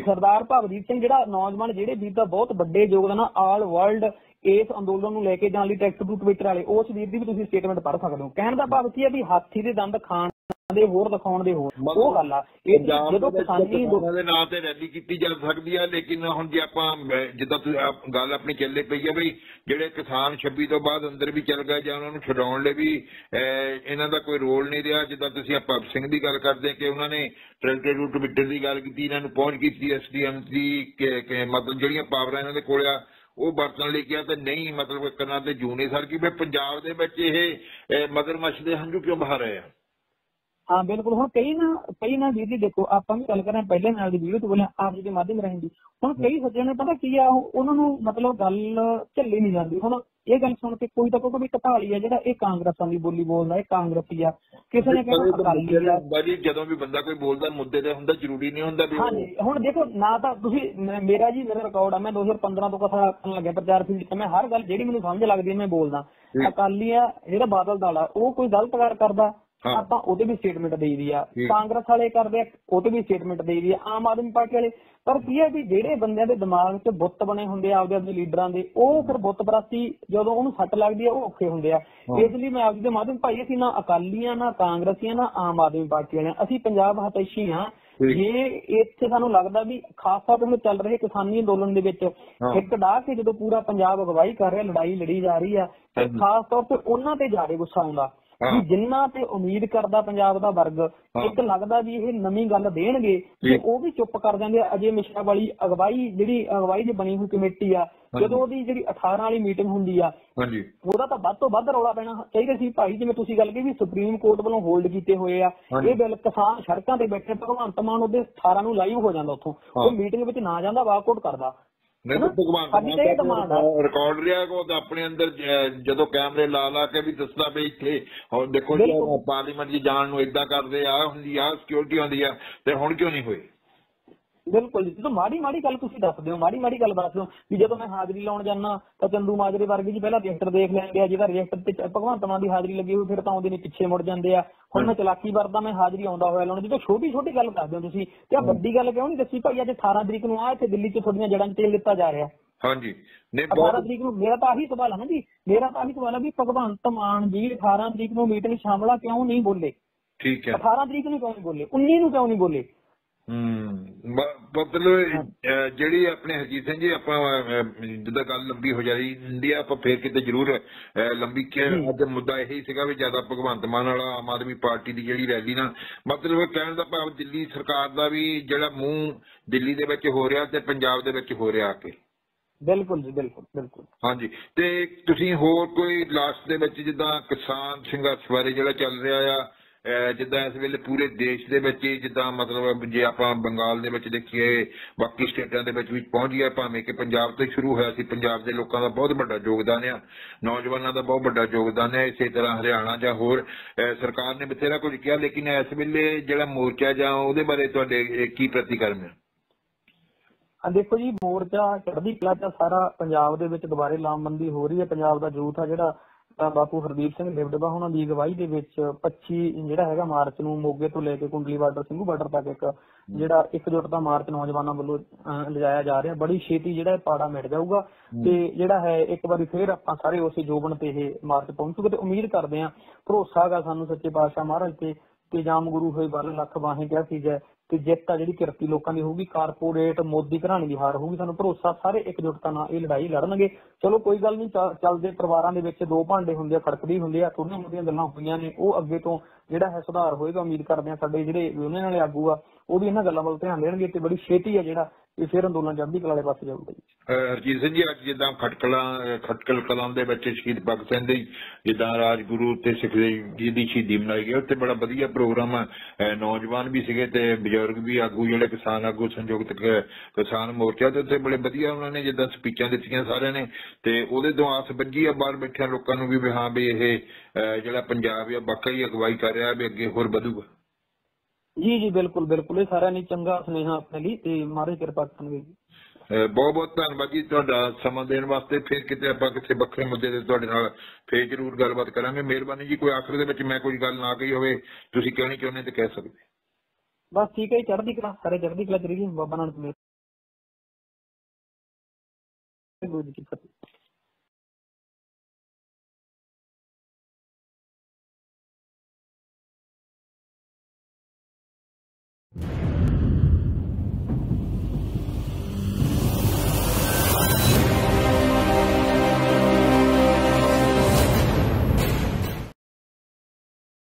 ਸਰਦਾਰ ਭਗਵਜੀਤ ਸਿੰਘ ਜਿਹੜਾ ਨੌਜਵਾਨ ਜਿਹੜੇ ਵੀਰ ਦਾ ਬਹੁਤ ਵੱਡੇ ਯੋਗਦਾਨ ਆ ਆਲ ਵਰਲਡ ਇਸ ਅੰਦੋਲਨ ਨੂੰ ਲੈ ਕੇ ਜਾਣ ਲਈ ਟੈਕਸਟ ਟੂ ਟਵਿੱਟਰ ਵਾਲੇ ਉਸ ਵੀਰ ਦੀ ਵੀ ਤੁਸੀਂ ਸਟੇਟਮੈਂਟ ਪੜ੍ਹ ਸਕਦੇ ਹੋ। ਕਹਿਣ ਦਾ ਭਾਵ ਕੀ ਹੈ ਵੀ ਹਾਥੀ ਦੇ ਦੰਦ ਖਾਣ ਦੇ ਹੋਰ ਦਿਖਾਉਣ ਦੇ ਹੋਰ। ਉਹ ਗੱਲ ਆ। ਇਹ ਜਦੋਂ ਕਿਸਾਨੀ ਦੇ ਨਾਂ ਤੇ ਰੈਲੀ ਕੀਤੀ ਜਾ ਸਕਦੀ ਆ ਲੇਕਿਨ ਹੁਣ ਜੇ ਆਪਾਂ ਜਿੱਦਾਂ ਤੁਸੀਂ ਆਪ- ਗੱਲ ਆਪਣੀ ਚੱਲੇ ਪਈ ਆ ਵੀ ਜਿਹੜੇ ਕਿਸਾਨ 26 ਤੋਂ ਬਾਅਦ ਅੰਦਰ ਵੀ ਚੱਲ ਗਏ ਜਾਂ ਉਹਨਾਂ ਨੂੰ ਛਡਾਉਣ ਲਈ ਵੀ ਇਹਨਾਂ ਦਾ ਕੋਈ ਰੋਲ ਨਹੀਂ ਰਿਹਾ। ਜਿੱਦਾਂ ਤੁਸੀਂ ਆ ਭਗਤ ਸਿੰਘ ਦੀ ਗੱਲ ਕਰਦੇ ਕਿ ਉਹਨਾਂ ਨੇ ਟਰੈਕਟਰ ਰੂਟ ਟਵਿੱਟਰ ਦੀ ਗੱਲ ਕੀਤੀ ਇਹਨਾਂ ਨੂੰ ਪਹੁੰਚ ਕੀਤੀ ਐਸਡੀਐਮ ਦੀ ਮਤਲਬ ਜਿਹੜੀਆਂ ਪਾਵਰਾਂ ਇਹਨਾਂ ਦੇ ਕੋਲ ਆ ਉਹ ਵਰਤਣ ਲਈ ਕਿਹਾ ਤੇ ਨਹੀਂ ਮਤਲਬ ਕੰਨਾਂ ਤੇ ਜੂ ਨਹੀਂ ਸਰ ਕਿ। ਵੀ ਪੰਜਾਬ ਦੇ ਵਿੱਚ ਇਹ ਮਗਰਮੱਛ ਦੇ ਹੰਝੂ ਕਿਉਂ ਬਹਾ ਰਹੇ ਆ? ਹਾਂ ਬਿਲਕੁਲ। ਹੁਣ ਕਈ ਨਾ ਕਈ ਨਾ ਵੀਰ ਜੀ ਦੇਖੋ ਆਪਾਂ ਵੀ ਗੱਲ ਕਰਾਂ ਪਹਿਲੇ ਨਾਲ ਦੀ ਵੀਡੀਓ ਤੋਂ ਬੋਲਿਆ ਆਪ ਜੀ ਦੇ ਮਾਧਿਅਮ ਰਾਹੀਂ ਦੀ ਹੁਣ ਕਈ ਸੱਜਣ ਨੇ ਪਤਾ ਕੀ ਆ ਉਹ- ਉਹਨਾਂ ਨੂੰ ਮਤਲਬ ਗੱਲ ਝੱਲੀ ਨਹੀਂ ਜਾਂਦੀ। ਹੁਣ ਇਹ ਗੱਲ ਸੁਣ ਕੇ ਕੋਈ ਤਾਂ ਕਹੂਗਾ ਵੀ ਕਟਾਲੀ ਆ ਜਿਹੜਾ ਇਹ ਕਾਂਗਰਸਾਂ ਦੀ ਬੋਲੀ ਬੋਲਦਾ ਇਹ ਕਾਂਗਰਸੀ ਆ। ਕਿਸੇ ਨੇ ਕਹਿਣਾ ਅਕਾਲੀ ਆ। ਬਾਜੀ ਜਦੋਂ ਵੀ ਬੰਦਾ ਕੋਈ ਬੋਲਦਾ ਮੁੱਦੇ ਤੇ ਹੁੰਦਾ ਜ਼ਰੂਰੀ ਨਹੀਂ ਹੁੰਦਾ ਵੀ ਹਾਂਜੀ ਹੁਣ ਦੇਖੋ ਨਾ ਤਾਂ ਤੁਸੀਂ ਮੇਰਾ ਜੀ ਮੇਰਾ ਰਿਕਾਰਡ ਆ ਮੈਂ 2015 ਤੋਂ ਕਥਾ ਕਰਨ ਲੱਗਿਆ ਪ੍ਰਚਾਰ ਫੀਲਡ ਤੇ ਮੈਂ ਹਰ ਗੱਲ ਜਿਹੜੀ ਮੈਨੂੰ ਸਮਝ ਲੱਗਦੀ ਮੈਂ ਬੋਲਦਾ। ਅਕਾਲੀ ਆ ਜਿਹੜਾ ਬਾਦਲ ਦਲ ਉਹ ਕੋਈ ਗਲਤ ਗੱਲ ਕਰਦਾ। ਆਪਾਂ ਉਹਦੇ ਵੀ ਸਟੇਟਮੈਂਟ ਦੇਈਦੀ ਆ ਠੀਕ। ਕਾਂਗਰਸ ਵਾਲੇ ਕਰਦੇ ਆ ਉਹਦੇ ਵੀ ਸਟੇਟਮੈਂਟ ਦੇਈਦੀ ਆ ਆਮ ਆਦਮੀ ਪਾਰਟੀ ਵਾਲੇ ਪਰ ਕੀ ਹੈ ਵੀ ਜਿਹੜੇ ਬੰਦਿਆਂ ਦੇ ਦਿਮਾਗ 'ਚ ਬੁੱਤ ਬਣੇ ਹੁੰਦੇ ਆ ਆਪਦੇ ਆਪਦੇ ਲੀਡਰਾਂ ਦੇ ਉਹ ਫਿਰ ਬੁੱਤ ਪ੍ਰਸਤੀ ਜਦੋਂ ਉਹਨੂੰ ਸੱਟ ਲੱਗਦੀ ਆ ਉਹ ਔਖੇ ਹੁੰਦੇ ਆ। ਇਸ ਲਈ ਮੈਂ ਆਪਦੇ ਦੇ ਮਾਧਿਅਮ ਭਾਈ ਅਸੀਂ ਨਾ ਅਕਾਲੀਆਂ ਨਾ ਕਾਂਗਰਸੀਆਂ ਨਾ ਆਮ ਆਦਮੀ ਪਾਰਟੀ ਵਾਲਿਆਂ ਅਸੀਂ ਪੰਜਾਬ ਹਤੈਸ਼ੀ ਹਾਂ। ਜੇ ਇੱਥੇ ਸਾਨੂੰ ਲੱਗਦਾ ਵੀ ਖਾਸ ਤੌਰ ਤੇ ਚੱਲ ਰਹੇ ਕਿਸਾਨੀ ਅੰਦੋਲਨ ਦੇ ਵਿੱਚ। ਇੱਕ ਡਾਹ ਕੇ ਜਦੋਂ ਪੂਰਾ ਪੰਜਾਬ ਅਗਵਾਈ ਕਰ ਰਿਹਾ ਲੜਾਈ ਲੜੀ ਜਾ ਰਹੀ ਆ ਤੇ। ਖਾਸ ਤੌਰ ਤੇ ਉਹਨਾਂ ਤੇ ਜ਼ਿਆਦਾ ਗੁੱਸਾ ਆਉਂਦਾ। ਵੀ ਜਿੰਨਾ ਤੇ ਉਮੀਦ ਕਰਦਾ ਪੰਜਾਬ ਦਾ ਵਰਗ ਇੱਕ ਲੱਗਦਾ ਵੀ ਇਹ ਨਵੀਂ ਗੱਲ ਦੇਣਗੇ ਤੇ। ਉਹ ਵੀ ਚੁੱਪ ਕਰ ਜਾਂਦੇ ਆ ਅਜੇ ਮਿਸ਼ਰਾ ਵਾਲੀ ਅਗਵਾਈ ਜਿਹੜੀ ਅਗਵਾਈ ਦੀ ਬਣੀ ਹੋਈ ਕਮੇਟੀ ਆ। ਜਦੋਂ ਉਹਦੀ ਜਿਹੜੀ 18 ਵਾਲੀ ਮੀਟਿੰਗ ਹੁੰਦੀ ਆ ਹਾਂਜੀ ਉਹਦਾ ਤਾਂ ਵੱਧ ਤੋਂ ਵੱਧ ਰੌਲਾ ਪੈਣਾ ਚਾਹੀਦਾ ਸੀ ਭਾਈ ਜਿਵੇਂ ਤੁਸੀਂ ਗੱਲ ਕੀਤੀ ਵੀ ਸੁਪਰੀਮ ਕੋਰਟ ਵੱਲੋਂ ਹੋਲਡ ਕੀਤੇ ਹੋਏ ਆ। ਇਹ ਬਿੱਲ ਕਿਸਾਨ ਸੜਕਾਂ ਤੇ ਬੈਠੇ ਭਗਵੰਤ ਮਾਨ ਉਹਦੇ 18 ਨੂੰ ਲਾਈਵ ਹੋ ਜਾਂਦਾ ਉੱਥੋਂ। ਉਹ ਮੀਟਿੰਗ ਵਿੱਚ ਨਾ ਜਾਂਦਾ ਵਾਕਆਊਟ ਕਰਦਾ ਨਹੀਂ ਤਾਂ ਭਗਵਾਨ ਸਾਡੀ ਤਾਂ ਆ। ਰਿਕਾਰਡ ਰਿਹਾ ਕੋ ਤਾਂ ਆਪਣੇ ਅੰਦਰ ਜਦੋਂ ਕੈਮਰੇ ਲਾ ਲਾ ਕੇ ਵੀ ਦੱਸਦਾ ਵੀ ਇੱਥੇ ਹੁਣ ਦੇਖੋ। ਪਾਰਲੀਮੈਂਟ 'ਚ ਜਾਣ ਨੂੰ ਇਦਾਂ ਕਰਦੇ ਆ ਹੁੰਦੀ ਆ ਸਿਕਿਉਰਿਟੀ ਹੁੰਦੀ ਆ ਤੇ ਹੁਣ ਕਿਉਂ ਨਹੀਂ ਹੋਈ ਬਿਲਕੁਲ ਜੀ। ਜਦੋਂ ਮਾੜੀ ਮਾੜੀ ਗੱਲ ਤੁਸੀਂ ਦੱਸਦੇ ਹੋ ਮਾੜੀ ਮਾੜੀ ਗੱਲ ਦੱਸਦੇ ਹੋ ਵੀ ਜਦੋਂ ਮੈਂ ਹਾਜ਼ਰੀ ਲਾਉਣ ਜਾਂਦਾ ਤਾਂ ਚੰਦੂ ਮਾਜਰੇ ਵਰਗੇ ਜੀ ਪਹਿਲਾਂ ਰਜਿਸਟਰ ਦੇਖ ਲੈਂਦੇ ਆ ਜਿਹਦਾ ਰਜਿਸਟਰ ਤੇ ਭਗਵੰਤ ਮਾਨ ਦੀ ਹਾਜ਼ਰੀ ਲੱਗੀ ਹੋਈ ਫਿਰ ਤਾਂ ਆਉਂਦੇ ਨਹੀਂ ਪਿੱਛੇ ਮੁੜ ਜਾਂਦੇ ਆ। ਹੁਣ ਮੈਂ ਚਲਾਕੀ ਵਰਦਾ ਮੈਂ ਹਾਜ਼ਰੀ ਆਉਂਦਾ ਹੋਇਆ ਲਾਉਣ ਜਦੋਂ ਛੋਟੀ ਛੋਟੀ ਗੱਲ ਦੱਸਦੇ ਹੋ ਤੁਸੀਂ ਤੇ ਆ ਵੱਡੀ ਗੱਲ ਕਿਉਂ ਨਹੀਂ ਦੱਸੀ? ਭਾਈ ਅੱਜ 18 ਤਰੀਕ ਨੂੰ ਆ ਇੱਥੇ ਦਿੱਲੀ 'ਚ ਤੁਹਾਡੀਆਂ ਜੜਾਂ 'ਚ ਤੇਲ ਦਿੱਤਾ ਜਾ ਰਿਹਾ। ਹਾਂਜੀ। 18 ਬਹੁਤ ਤਰੀਕ ਨੂੰ ਮੇਰਾ ਤਾਂ ਆਹੀ ਸਵਾਲ ਹੈ ਨਾ ਜੀ ਮੇਰਾ ਤਾਂ ਆਹੀ ਸਵਾਲ ਹੈ ਵੀ ਭਗਵੰਤ ਮਾਨ ਜੀ 18 ਤਰੀਕ ਨੂੰ ਮੀਟਿੰਗ ਸ਼ਾਮਲਾ ਕਿਉਂ ਨਹੀਂ ਬੋਲੇ? ਠੀਕ ਹੈ। 18 ਤਰੀਕ ਨੂੰ ਕਿਉਂ ਨਹੀਂ ਬੋਲੇ? 19 ਨੂੰ ਕਿਉਂ ਨਹੀਂ ਬੋਲੇ? ਹੂੰ। ਮਤਲਬ ਜਿਹੜੀ ਆਪਣੇ ਹਰਜੀਤ ਸਿੰਘ ਜੀ ਆਪਾਂ ਜਿੱਦਾਂ ਗੱਲ ਲੰਬੀ ਹੋ ਜਾਈ ਇੰਡੀਆ ਆਪਾਂ ਫੇਰ ਕਿਤੇ ਜ਼ਰੂਰ ਲੰਬੀ ਕਿ। ਅੱਜ ਮੁੱਦਾ ਇਹੀ ਸੀਗਾ ਵੀ ਜ਼ਿਆਦਾ ਭਗਵੰਤ ਮਾਨ ਵਾਲਾ ਆਮ ਆਦਮੀ ਪਾਰਟੀ ਦੀ ਜਿਹੜੀ ਰੈਲੀ ਨਾਲ ਮਤਲਬ ਕਹਿਣ ਦਾ ਭਾਵ ਦਿੱਲੀ ਸਰਕਾਰ ਦਾ ਵੀ ਜਿਹੜਾ ਮੂੰਹ ਦਿੱਲੀ ਦੇ ਵਿੱਚ ਹੋ ਰਿਹਾ ਤੇ ਪੰਜਾਬ ਦੇ ਵਿੱਚ ਹੋ ਰਿਹਾ ਆ ਕੇ। ਬਿਲਕੁਲ ਜੀ ਬਿਲਕੁਲ ਬਿਲਕੁਲ। ਹਾਂਜੀ। ਤੇ ਤੁਸੀਂ ਹੋਰ ਕੋਈ ਲਾਸਟ ਦੇ ਵਿੱਚ ਜਿੱਦਾਂ ਕਿਸਾਨ ਸੰਘਰਸ਼ ਬਾਰੇ ਜਿਹੜਾ ਚੱਲ ਰਿਹਾ ਆ ਜਿੱਦਾਂ ਇਸ ਵੇਲੇ ਪੂਰੇ ਦੇਸ਼ ਦੇ ਵਿੱਚ ਹੀ ਜਿੱਦਾਂ ਮਤਲਬ ਜੇ ਆਪਾਂ ਬੰਗਾਲ ਦੇ ਵਿੱਚ ਦੇਖੀਏ, ਬਾਕੀ ਸਟੇਟਾਂ ਦੇ ਵਿੱਚ ਵੀ ਪਹੁੰਚ ਗਿਆ, ਭਾਵੇਂ ਕਿ ਪੰਜਾਬ ਤੋਂ ਸ਼ੁਰੂ ਹੋਇਆ ਸੀ, ਪੰਜਾਬ ਦੇ ਲੋਕਾਂ ਦਾ ਬਹੁਤ ਵੱਡਾ ਯੋਗਦਾਨ ਆ, ਨੌਜਵਾਨਾਂ ਦਾ ਬਹੁਤ ਵੱਡਾ ਯੋਗਦਾਨ ਹੈ ਇਸੇ ਤਰ੍ਹਾਂ ਹਰਿਆਣਾ ਜਾਂ ਹੋਰ ਸਰਕਾਰ ਨੇ ਬਥੇਰਾ ਕੁਝ ਕਿਹਾ, ਲੇਕਿਨ ਇਸ ਵੇਲੇ ਜਿਹੜਾ ਮੋਰਚਾ ਜਾਂ ਉਹਦੇ ਬਾਰੇ ਤੁਹਾਡੇ ਕੀ ਪ੍ਰਤੀਕਰਮ ਹੈ ਆ ਦੇਖੋ ਜੀ, ਮੋਰਚਾ ਚੜ੍ਹਦੀ ਕਲਾ ਚ ਸਾਰਾ ਪੰਜਾਬ ਦੇ ਵਿੱਚ ਦੁਬਾਰੇ ਲਾਮਬੰਦੀ ਹੋ ਰਹੀ ਹੈ, ਪੰਜਾਬ ਦਾ ਯੂਥ ਆ ਜਿਹੜਾ ਤਾਂ ਬਾਪੂ ਹਰਦੀਪ ਸਿੰਘ ਲਿਬੜਵਾ ਉਹਨਾਂ ਦੀ ਅਗਵਾਈ ਦੇ ਵਿੱਚ 25 ਜਿਹੜਾ ਹੈਗਾ ਮਾਰਚ ਨੂੰ ਮੋਗੇ ਤੋਂ ਲੈ ਕੇ ਕੁੰਡਲੀ ਬਾਰਡਰ ਸਿੰਘੂ ਬਾਰਡਰ ਤੱਕ ਇੱਕ ਜਿਹੜਾ ਇਕਜੁੱਟ ਦਾ ਮਾਰਚ ਨੌਜਵਾਨਾਂ ਵੱਲੋਂ ਲਿਜਾਇਆ ਜਾ ਰਿਹਾ। ਬੜੀ ਛੇਤੀ ਜਿਹੜਾ ਪਾੜਾ ਮਿਟ ਜਾਊਗਾ ਤੇ ਜਿਹੜਾ ਹੈ ਇੱਕ ਵਾਰੀ ਫੇਰ ਆਪਾਂ ਸਾਰੇ ਉਸੇ ਜੋਬਨ ਤੇ ਇਹ ਮਾਰਚ ਪਹੁੰਚੂਗੇ ਤੇ ਉਮੀਦ ਕਰਦੇ ਹਾਂ ਭਰੋਸਾ ਹੈਗਾ ਸਾਨੂੰ ਸੱਚੇ ਪਾਤਸ਼ਾਹ ਮਹਾਰਾਜ ਤੇ ਤੇ ਜਾਮ ਗੁਰੂ ਹੋਏ ਬਲ ਲੱਖ ਬਾਹੇ ਕਿਹਾ ਸੀ ਜੈ ਤੇ ਜਿੱਤ ਆ ਜਿਹੜੀ ਕਿਰਤੀ ਲੋਕਾਂ ਦੀ ਹੋਊਗੀ ਕਾਰਪੋਰੇਟ ਮੋਦੀ ਘਰਾਣੇ ਦੀ ਹਾਰ ਹੋਊਗੀ, ਸਾਨੂੰ ਭਰੋਸਾ ਸਾਰੇ ਇਕਜੁੱਟਤਾ ਨਾਲ ਇਹ ਲੜਾਈ ਲੜਨਗੇ। ਚਲੋ ਕੋਈ ਗੱਲ ਨਹੀਂ ਚੱਲਦੇ ਪਰਿਵਾਰਾਂ ਦੇ ਵਿੱਚ ਦੋ ਭਾਂਡੇ ਹੁੰਦੇ ਆ, ਖੜਕਦੀ ਹੁੰਦੇ ਆ ਥੋੜੀਆਂ ਮੋਟੀਆਂ ਗੱਲਾਂ ਹੋਈਆਂ ਨੇ, ਉਹ ਅੱਗੇ ਤੋਂ ਜਿਹੜਾ ਹੈ ਸੁਧਾਰ ਹੋਏਗਾ, ਉਮੀਦ ਕਰਦੇ ਆ ਸਾਡੇ ਜਿਹੜੇ ਯੂਨੀਅਨ ਵਾਲੇ ਆਗੂ ਆ, ਉਹ ਵੀ ਇਹਨਾਂ ਗੱਲਾਂ ਵੱਲ ਧਿਆਨ ਦੇਣਗੇ, ਤੇ ਬੜੀ ਛੇਤੀ ਆ ਜਿਹੜਾ ਇਹ ਫੇਰ ਅੰਦੋਲਨ ਚੜ੍ਹਦੀ ਕਲਾ ਵਾਲੇ ਪਾਸੇ ਜਾਊਗਾ ਜੀ ਹਰਜੀਤ ਸਿੰਘ ਜੀ, ਅੱਜ ਜਿੱਦਾਂ ਖਟਕਲਾਂ ਖਟਕਲ ਕਲਾਂ ਦੇ ਵਿੱਚ ਸ਼ਹੀਦ ਭਗਤ ਸਿੰਘ ਦੀ, ਜਿੱਦਾਂ ਰਾਜਗੁਰੂ ਤੇ ਸੁਖਦੇਵ ਜੀ ਦੀ ਸ਼ਹੀਦੀ ਮਨਾਈ ਗਈ, ਉੱਥੇ ਬੜਾ ਵਧੀਆ ਪ੍ਰੋਗਰਾਮ ਨੌਜਵਾਨ ਵੀ ਸੀਗੇ ਤੇ ਬਜ਼ੁਰਗ ਵੀ ਆਗੂ, ਜਿਹੜੇ ਕਿਸਾਨ ਆਗੂ, ਸੰਯੁਕਤ ਕਿਸਾਨ ਮੋਰਚਾ ਦੇ ਉੱਤੇ ਬੜੇ ਵਧੀਆ ਉਹਨਾਂ ਨੇ ਜਿੱਦਾਂ ਸਪੀਚਾਂ ਦਿੱਤੀਆਂ ਸਾਰਿਆਂ ਨੇ, ਤੇ ਉਹਦੇ ਤੋਂ ਆਸ ਬੱਝੀ ਆ ਬਾਹਰ ਬੈਠਿਆਂ ਲੋਕਾਂ ਨੂੰ ਵੀ ਹਾਂ ਵੀ ਇਹ ਜਿਹੜਾ ਪੰਜਾਬ ਆ, ਵਾਕਈ ਅਗਵਾਈ ਕਰ ਰਿਹਾ ਵੀ ਅੱਗੇ ਹੋਰ ਵਧੂਗਾ। ਜੀ ਜੀ ਬਿਲਕੁਲ ਬਿਲਕੁਲ। ਇਹ ਸਾਰਿਆਂ ਲਈ ਚੰਗਾ ਸੁਨੇਹਾ ਆਪਣੇ ਲਈ ਤੇ ਮਹਾਰਾਜ ਕਿਰਪਾ ਕਰਨਗੇ ਜੀ ਬਹੁਤ ਬਹੁਤ ਧੰਨਵਾਦ ਜੀ ਤੁਹਾਡਾ ਸਮਾਂ ਦੇਣ ਵਾਸਤੇ। ਫਿਰ ਕਿਤੇ ਆਪਾਂ ਕਿਸੇ ਵੱਖਰੇ ਮੁੱਦੇ ਤੇ ਤੁਹਾਡੇ ਨਾਲ ਫੇਰ ਜ਼ਰੂਰ ਗੱਲਬਾਤ ਕਰਾਂਗੇ। ਮਿਹਰਬਾਨੀ ਜੀ ਕੋਈ ਆਖਰ ਦੇ ਵਿੱਚ ਮੈਂ ਕੋਈ ਗੱਲ ਨਾ ਕਹੀ ਹੋਵੇ ਤੁਸੀਂ ਕਹਿਣੀ ਚਾਹੁੰਦੇ ਤੇ ਕਹਿ ਸਕਦੇ। ਬਸ ਠੀਕ ਹੈ ਜੀ ਚੜ੍ਹਦੀ ਕਲਾ ਸਾਰੇ ਚੜ੍ਹਦੀ ਕਲਾ ਚ ਰਹੀਏ। ਬਾਬਾ ਨਾਨਕ ਮਿਹਰ ਗੁਰੂ ਜੀ ਕੀ ਫਤਿਹ